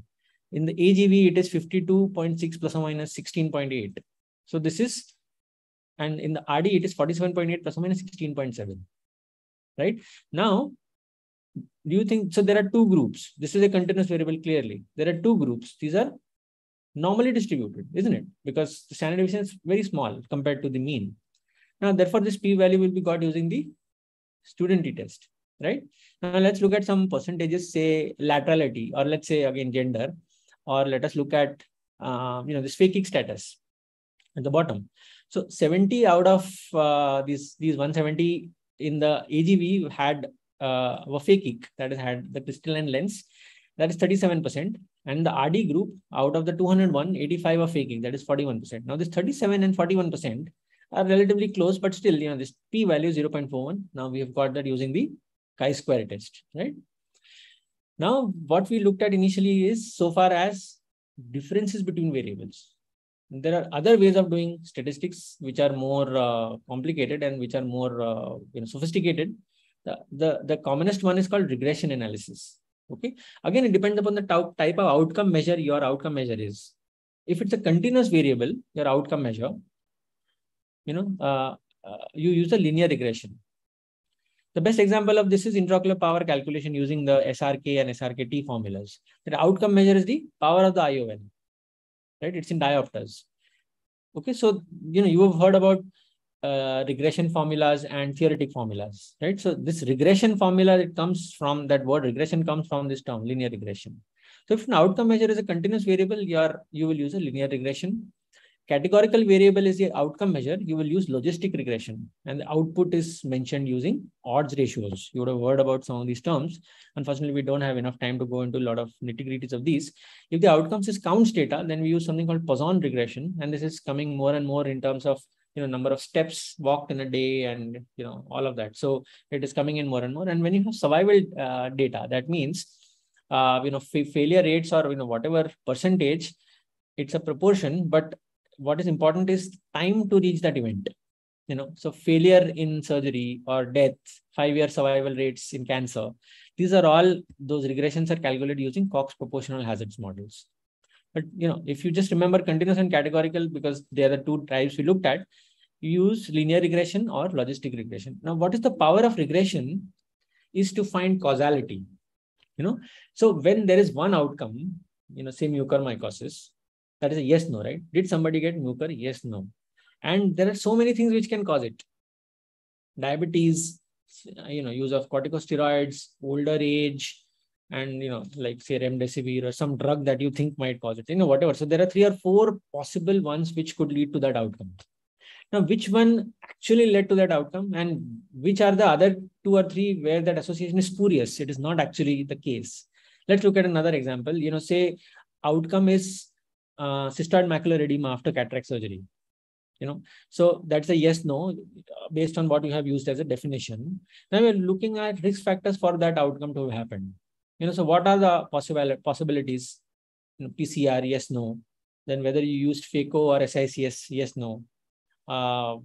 In the AGV, it is 52.6 plus or minus 16.8. So this is, and in the RD, it is 47.8 plus or minus 16.7. Right? Now, do you think, so there are two groups. This is a continuous variable clearly. There are two groups. These are normally distributed, isn't it? Because the standard deviation is very small compared to the mean. Now, therefore, this p-value will be got using the student t-test, right? Now, let's look at some percentages, say laterality, or let's say again gender, or let us look at, uh, you know, this phakic status at the bottom. So 70 out of uh, these, these 170 in the AGV had uh, a phakic, that is had the crystalline lens, that is 37%. And the RD group, out of the 201, 85 are phakic, that is 41%. Now this 37 and 41% are relatively close, but still, you know, this p value 0.41. Now we have got that using the chi-square test, right? Now, what we looked at initially is so far as differences between variables. There are other ways of doing statistics which are more uh, complicated and which are more uh, you know, sophisticated. The, the, the commonest one is called regression analysis. Okay. Again, it depends upon the type of outcome measure your outcome measure is. If it's a continuous variable, your outcome measure, you know, uh, uh, you use a linear regression. The best example of this is intraocular power calculation using the SRK and SRKT formulas. The outcome measure is the power of the IOL, right? It's in diopters. Okay, so you know you have heard about uh, regression formulas and theoretic formulas, right? So this regression formula it comes from that word regression comes from this term linear regression. So if an outcome measure is a continuous variable, you are you will use a linear regression categorical variable is the outcome measure, you will use logistic regression and the output is mentioned using odds ratios. You would have heard about some of these terms. Unfortunately, we don't have enough time to go into a lot of nitty gritties of these. If the outcomes is counts data, then we use something called Poisson regression. And this is coming more and more in terms of you know number of steps walked in a day and you know all of that. So it is coming in more and more. And when you have survival uh, data, that means uh, you know failure rates or you know whatever percentage it's a proportion but what is important is time to reach that event you know so failure in surgery or death five year survival rates in cancer these are all those regressions are calculated using cox proportional hazards models but you know if you just remember continuous and categorical because they are the two types we looked at use linear regression or logistic regression now what is the power of regression is to find causality you know so when there is one outcome you know say mucormycosis that is a yes, no, right? Did somebody get mucor? Yes, no. And there are so many things which can cause it. Diabetes, you know, use of corticosteroids, older age, and you know, like say remdesivir or some drug that you think might cause it, you know, whatever. So there are three or four possible ones which could lead to that outcome. Now, which one actually led to that outcome, and which are the other two or three where that association is spurious? It is not actually the case. Let's look at another example. You know, say outcome is uh, cystoid macular edema after cataract surgery you know so that's a yes no based on what you have used as a definition now we're looking at risk factors for that outcome to happen you know so what are the possible possibilities you know, pcr yes no then whether you used phaco or sics yes no uh,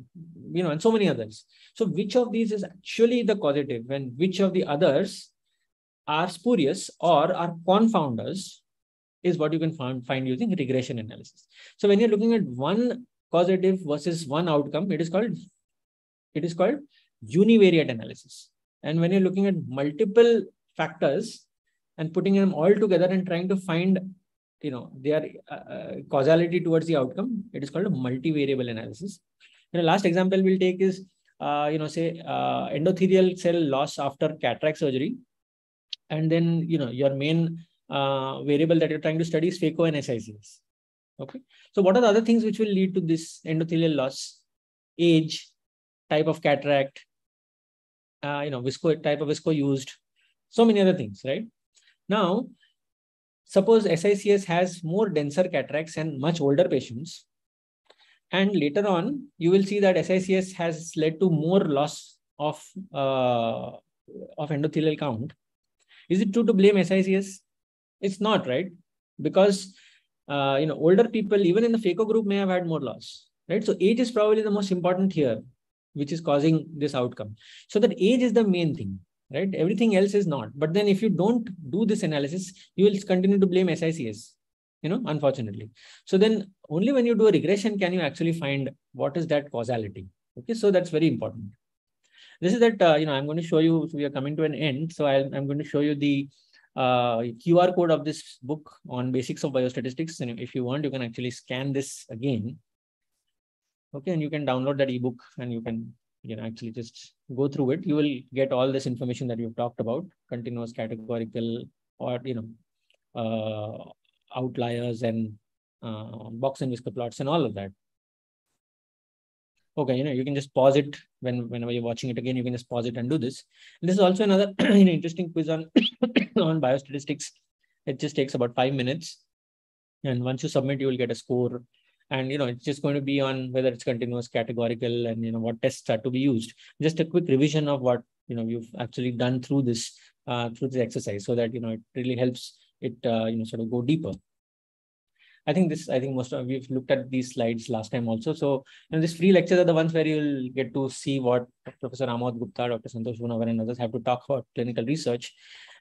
you know and so many others so which of these is actually the causative and which of the others are spurious or are confounders is what you can find, find using regression analysis. So when you're looking at one causative versus one outcome, it is called it is called univariate analysis. And when you're looking at multiple factors and putting them all together and trying to find you know their uh, uh, causality towards the outcome, it is called a multivariable analysis. And the last example we'll take is uh, you know say uh, endothelial cell loss after cataract surgery, and then you know your main uh, variable that you're trying to study is phaco and SICS. Okay. So what are the other things which will lead to this endothelial loss? Age, type of cataract, uh, you know, visco type of visco used, so many other things, right? Now, suppose SICS has more denser cataracts and much older patients. And later on, you will see that SICS has led to more loss of, uh, of endothelial count. Is it true to blame SICS? It's not, right? Because uh, you know, older people, even in the phaco group, may have had more loss, right? So age is probably the most important here, which is causing this outcome. So that age is the main thing, right? Everything else is not. But then if you don't do this analysis, you will continue to blame SICS, you know, unfortunately. So then only when you do a regression can you actually find what is that causality. Okay, so that's very important. This is that, uh, you know, I'm going to show you, so we are coming to an end. So I, I'm going to show you the uh, QR code of this book on basics of biostatistics. And if you want, you can actually scan this again. Okay, and you can download that ebook and you can you know actually just go through it. You will get all this information that we've talked about, continuous, categorical, or you know, uh, outliers and uh, box and whisker plots and all of that okay, you know, you can just pause it when whenever you're watching it again, you can just pause it and do this. And this is also another [CLEARS THROAT] you know, interesting quiz on [COUGHS] on biostatistics. It just takes about five minutes. And once you submit, you will get a score. And you know, it's just going to be on whether it's continuous, categorical, and you know what tests are to be used. Just a quick revision of what you know you've actually done through this uh, through this exercise, so that you know it really helps it uh, you know sort of go deeper. I think this, I think most of we've looked at these slides last time also. So, you know, these free lectures are the ones where you'll get to see what Professor Amod Gupta, Dr. Santosh Honavar, and others have to talk about clinical research.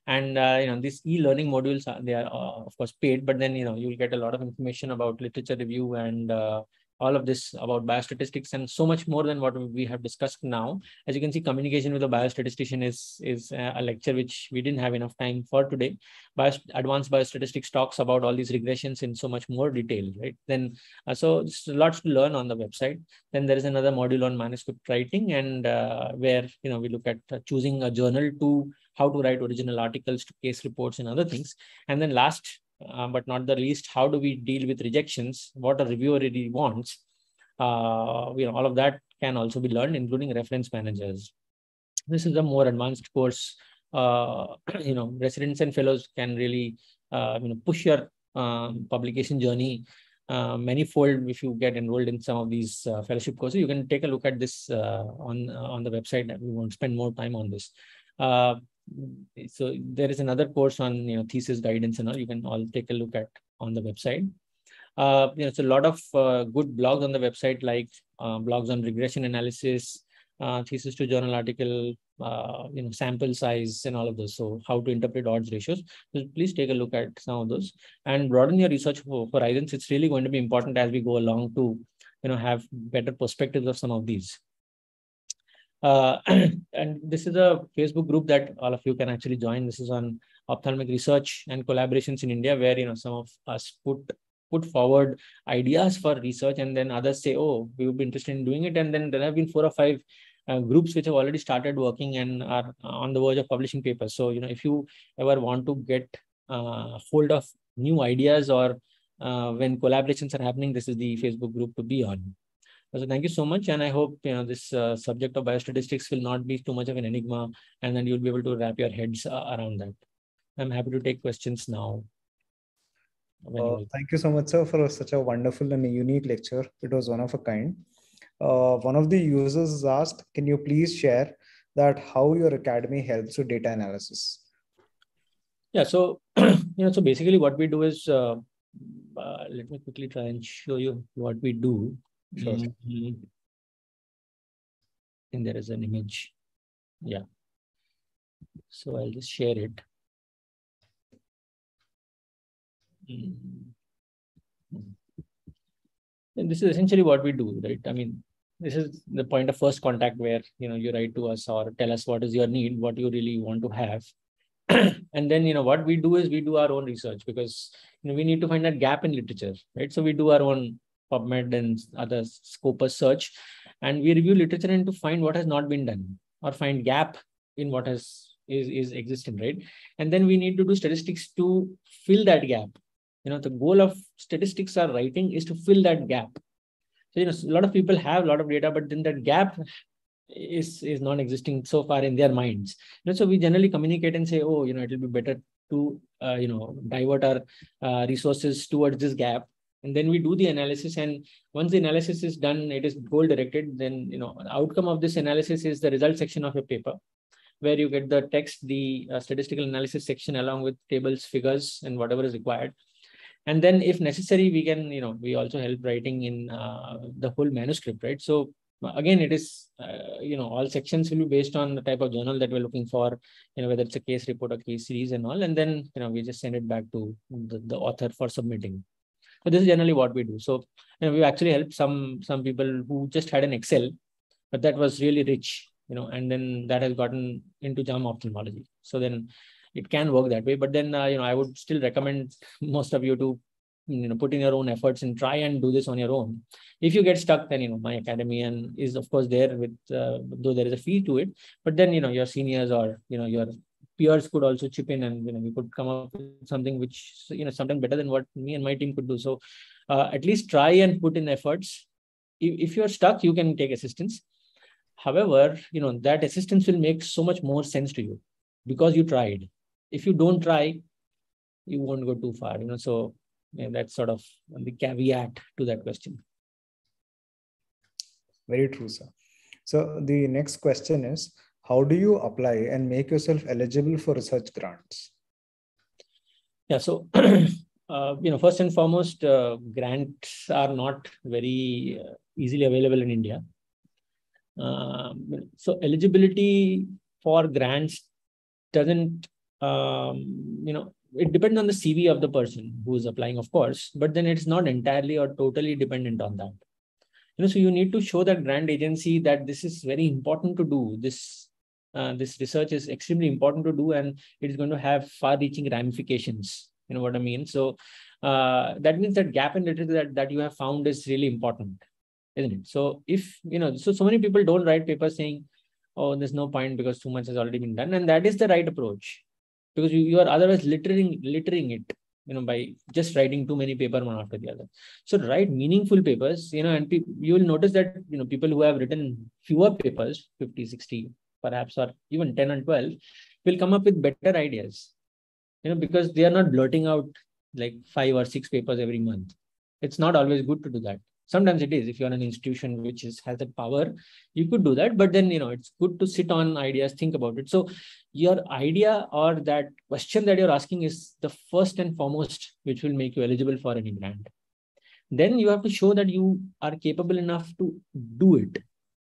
And uh, you know, these e-learning modules are they are uh, of course paid, but then you know you'll get a lot of information about literature review and uh, all of this about biostatistics and so much more than what we have discussed now. As you can see, communication with a biostatistician is, is a lecture which we didn't have enough time for today. Bio, advanced biostatistics talks about all these regressions in so much more detail, right? Then, uh, so lots to learn on the website. Then there is another module on manuscript writing and uh, where, you know, we look at uh, choosing a journal to how to write original articles to case reports and other things. And then last uh, but not the least, how do we deal with rejections? What a reviewer really wants. Uh, you know, all of that can also be learned, including reference managers. This is a more advanced course. Uh, [CLEARS THROAT] you know, residents and fellows can really, uh, you know, push your um, publication journey uh, manifold if you get enrolled in some of these uh, fellowship courses. You can take a look at this on on the website. We won't spend more time on this. So there is another course on you know thesis guidance and all. You can all take a look at on the website. Uh, you know, it's a lot of uh, good blogs on the website like uh, blogs on regression analysis uh, thesis to journal article uh, you know sample size and all of those. So how to interpret odds ratios. So please take a look at some of those and broaden your research horizons. It's really going to be important as we go along to you know have better perspectives of some of these uh, [CLEARS THROAT] and this is a Facebook group that all of you can actually join. This is on ophthalmic research and collaborations in India, where you know some of us put put forward ideas for research, and then others say, "Oh, we would be interested in doing it." And then there have been four or five uh, groups which have already started working and are on the verge of publishing papers. So you know, if you ever want to get uh, hold of new ideas or uh, when collaborations are happening, this is the Facebook group to be on. So thank you so much. And I hope you know this uh, subject of biostatistics will not be too much of an enigma and then you'll be able to wrap your heads uh, around that. I'm happy to take questions now. Uh, thank you so much, sir, for such a wonderful and a unique lecture. It was one of a kind. Uh, one of the users asked, can you please share that how your academy helps with data analysis? Yeah, so [CLEARS THROAT] you know, so basically what we do is, uh, uh, let me quickly try and show you what we do. Sure. Mm-hmm. And there is an image. Yeah. So I'll just share it. Mm-hmm. And this is essentially what we do, right? I mean, this is the point of first contact where you know you write to us or tell us what is your need, what you really want to have. [CLEARS THROAT] and then you know what we do is we do our own research because you know we need to find that gap in literature, right? So we do our own PubMed and other Scopus search, and we review literature and to find what has not been done or find gap in what has is, is existing, right? And then we need to do statistics to fill that gap. You know, the goal of statistics or writing is to fill that gap. So, you know, a lot of people have a lot of data, but then that gap is is non-existing so far in their minds. You know, so we generally communicate and say, oh, you know, it will be better to uh, you know divert our uh, resources towards this gap and then we do the analysis and once the analysis is done it is goal directed then you know the outcome of this analysis is the result section of your paper where you get the text the uh, statistical analysis section along with tables figures and whatever is required. And then if necessary we can you know we also help writing in uh, the whole manuscript right? So again it is uh, you know all sections will be based on the type of journal that we're looking for you know whether it's a case report or case series and all. And then you know we just send it back to the, the author for submitting so this is generally what we do. So you know, we actually helped some some people who just had an Excel, but that was really rich, you know, and then that has gotten into JAMA ophthalmology. So then it can work that way. But then uh, you know, I would still recommend [LAUGHS] most of you to you know put in your own efforts and try and do this on your own. If you get stuck, then you know my academy and is of course there with uh, though there is a fee to it. But then you know your seniors or you know your peers could also chip in and you know we could come up with something which you know something better than what me and my team could do. So uh, at least try and put in efforts. If, if you're stuck you can take assistance. However you know that assistance will make so much more sense to you because you tried. If you don't try you won't go too far you know. So that's sort of the caveat to that question. Very true sir. So the next question is how do you apply and make yourself eligible for research grants? Yeah, so [CLEARS THROAT] uh, you know, first and foremost, uh, grants are not very uh, easily available in India. Um, so eligibility for grants doesn't, um, you know, it depends on the CV of the person who is applying, of course, but then it's not entirely or totally dependent on that. You know, so you need to show that grant agency that this is very important to do. This uh, this research is extremely important to do, and it is going to have far-reaching ramifications. You know what I mean? So uh, that means that gap in literature that, that you have found is really important, isn't it? So if you know, so so many people don't write papers saying, "Oh, there's no point because too much has already been done," and that is the right approach because you, you are otherwise littering littering it you know by just writing too many paper one after the other so write meaningful papers you know and you will notice that you know people who have written fewer papers 50 60 perhaps or even 10 and 12 will come up with better ideas. You know because they are not blurting out like five or six papers every month. It's not always good to do that. Sometimes it is. If you're an institution which is has that power you could do that. But then you know it's good to sit on ideas think about it. So your idea or that question that you're asking is the first and foremost which will make you eligible for any grant. Then you have to show that you are capable enough to do it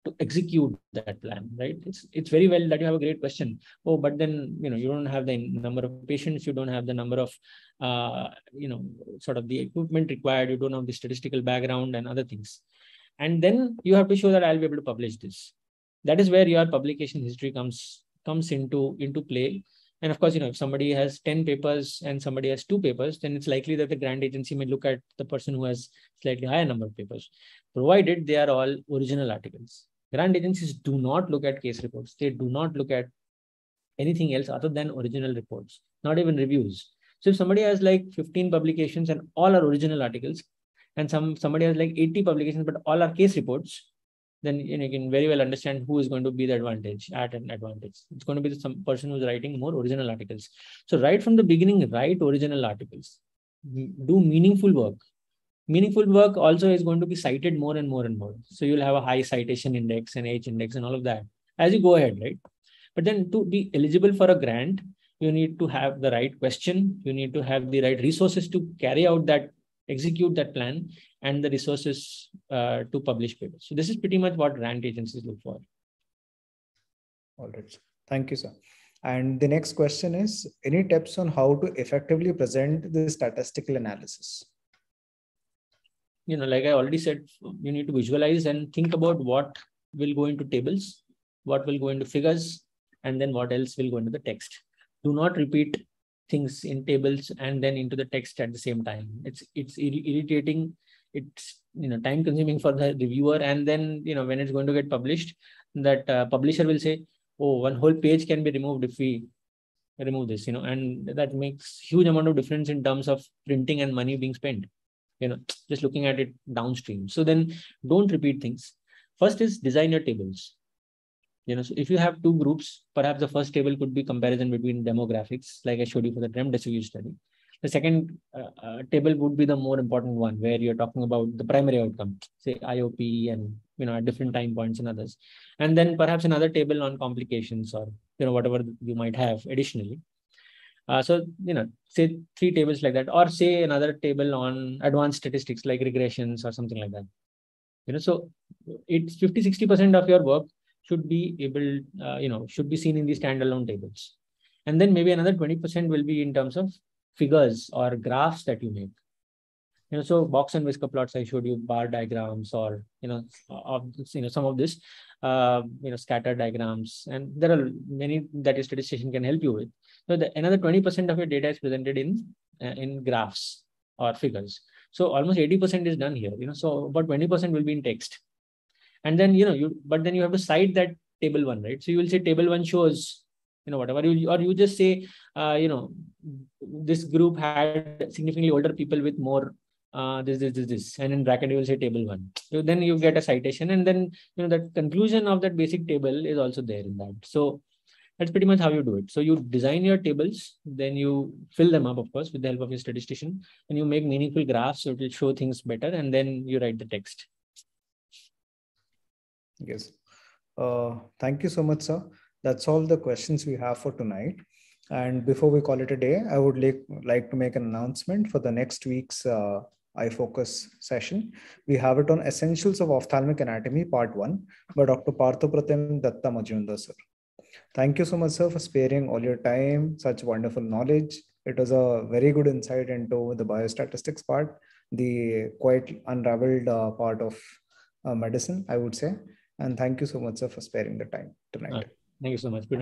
to execute that plan right? It's it's very well that you have a great question. Oh but then you know you don't have the number of patients you don't have the number of uh, you know sort of the equipment required you don't have the statistical background and other things. And then you have to show that i'll be able to publish this. That is where your publication history comes comes into into play. And of course you know if somebody has 10 papers and somebody has two papers then it's likely that the grant agency may look at the person who has slightly higher number of papers provided they are all original articles Grant agencies do not look at case reports. They do not look at anything else other than original reports, not even reviews. So if somebody has like 15 publications and all are original articles, and some somebody has like 80 publications but all are case reports, then you, know, you can very well understand who is going to be the advantage at an advantage. It's going to be some person who's writing more original articles. So right from the beginning, write original articles. Do meaningful work meaningful work also is going to be cited more and more and more. So you'll have a high citation index and H index and all of that as you go ahead, right? But then to be eligible for a grant, you need to have the right question. You need to have the right resources to carry out that, execute that plan, and the resources uh, to publish papers. So this is pretty much what grant agencies look for. All right. Thank you, sir. And the next question is, any tips on how to effectively present the statistical analysis? You know, like I already said, you need to visualize and think about what will go into tables, what will go into figures, and then what else will go into the text. Do not repeat things in tables and then into the text at the same time. It's it's irritating. It's you know time consuming for the reviewer, and then you know when it's going to get published, that uh, publisher will say, "Oh, one whole page can be removed if we remove this," you know, and that makes huge amount of difference in terms of printing and money being spent you know just looking at it downstream. So then don't repeat things. First is design your tables. You know so if you have two groups perhaps the first table could be comparison between demographics like i showed you for the remdesivir study. The second uh, uh, table would be the more important one where you're talking about the primary outcome say iop and you know at different time points and others. And then perhaps another table on complications or you know whatever you might have additionally uh, so, you know, say three tables like that, or say another table on advanced statistics like regressions or something like that. You know, so it's 50, 60% of your work should be able, uh, you know, should be seen in these standalone tables. And then maybe another 20% will be in terms of figures or graphs that you make you know, so box and whisker plots, I showed you bar diagrams or, you know, of, you know, some of this, uh, you know, scatter diagrams. And there are many that your statistician can help you with. So the, another 20% of your data is presented in, uh, in graphs or figures. So almost 80% is done here, you know, so about 20% will be in text. And then, you know, you, but then you have to cite that table one, right? So you will say table one shows you know whatever you or you just say uh, you know this group had significantly older people with more uh, this, this, this, this, and in bracket you will say table one. So then you get a citation, and then you know the conclusion of that basic table is also there in that. So that's pretty much how you do it. So you design your tables, then you fill them up, of course, with the help of your statistician, and you make meaningful graphs so it will show things better, and then you write the text. Yes. Uh, thank you so much, sir. That's all the questions we have for tonight. And before we call it a day, I would like, like to make an announcement for the next week's uh, iFocus session. We have it on Essentials of Ophthalmic Anatomy, Part 1 by Dr. Parthopratim Dutta Majumder, sir. Thank you so much, sir, for sparing all your time, such wonderful knowledge. It was a very good insight into the biostatistics part, the quite unraveled uh, part of uh, medicine, I would say. And thank you so much, sir, for sparing the time tonight. Thank you so much. Good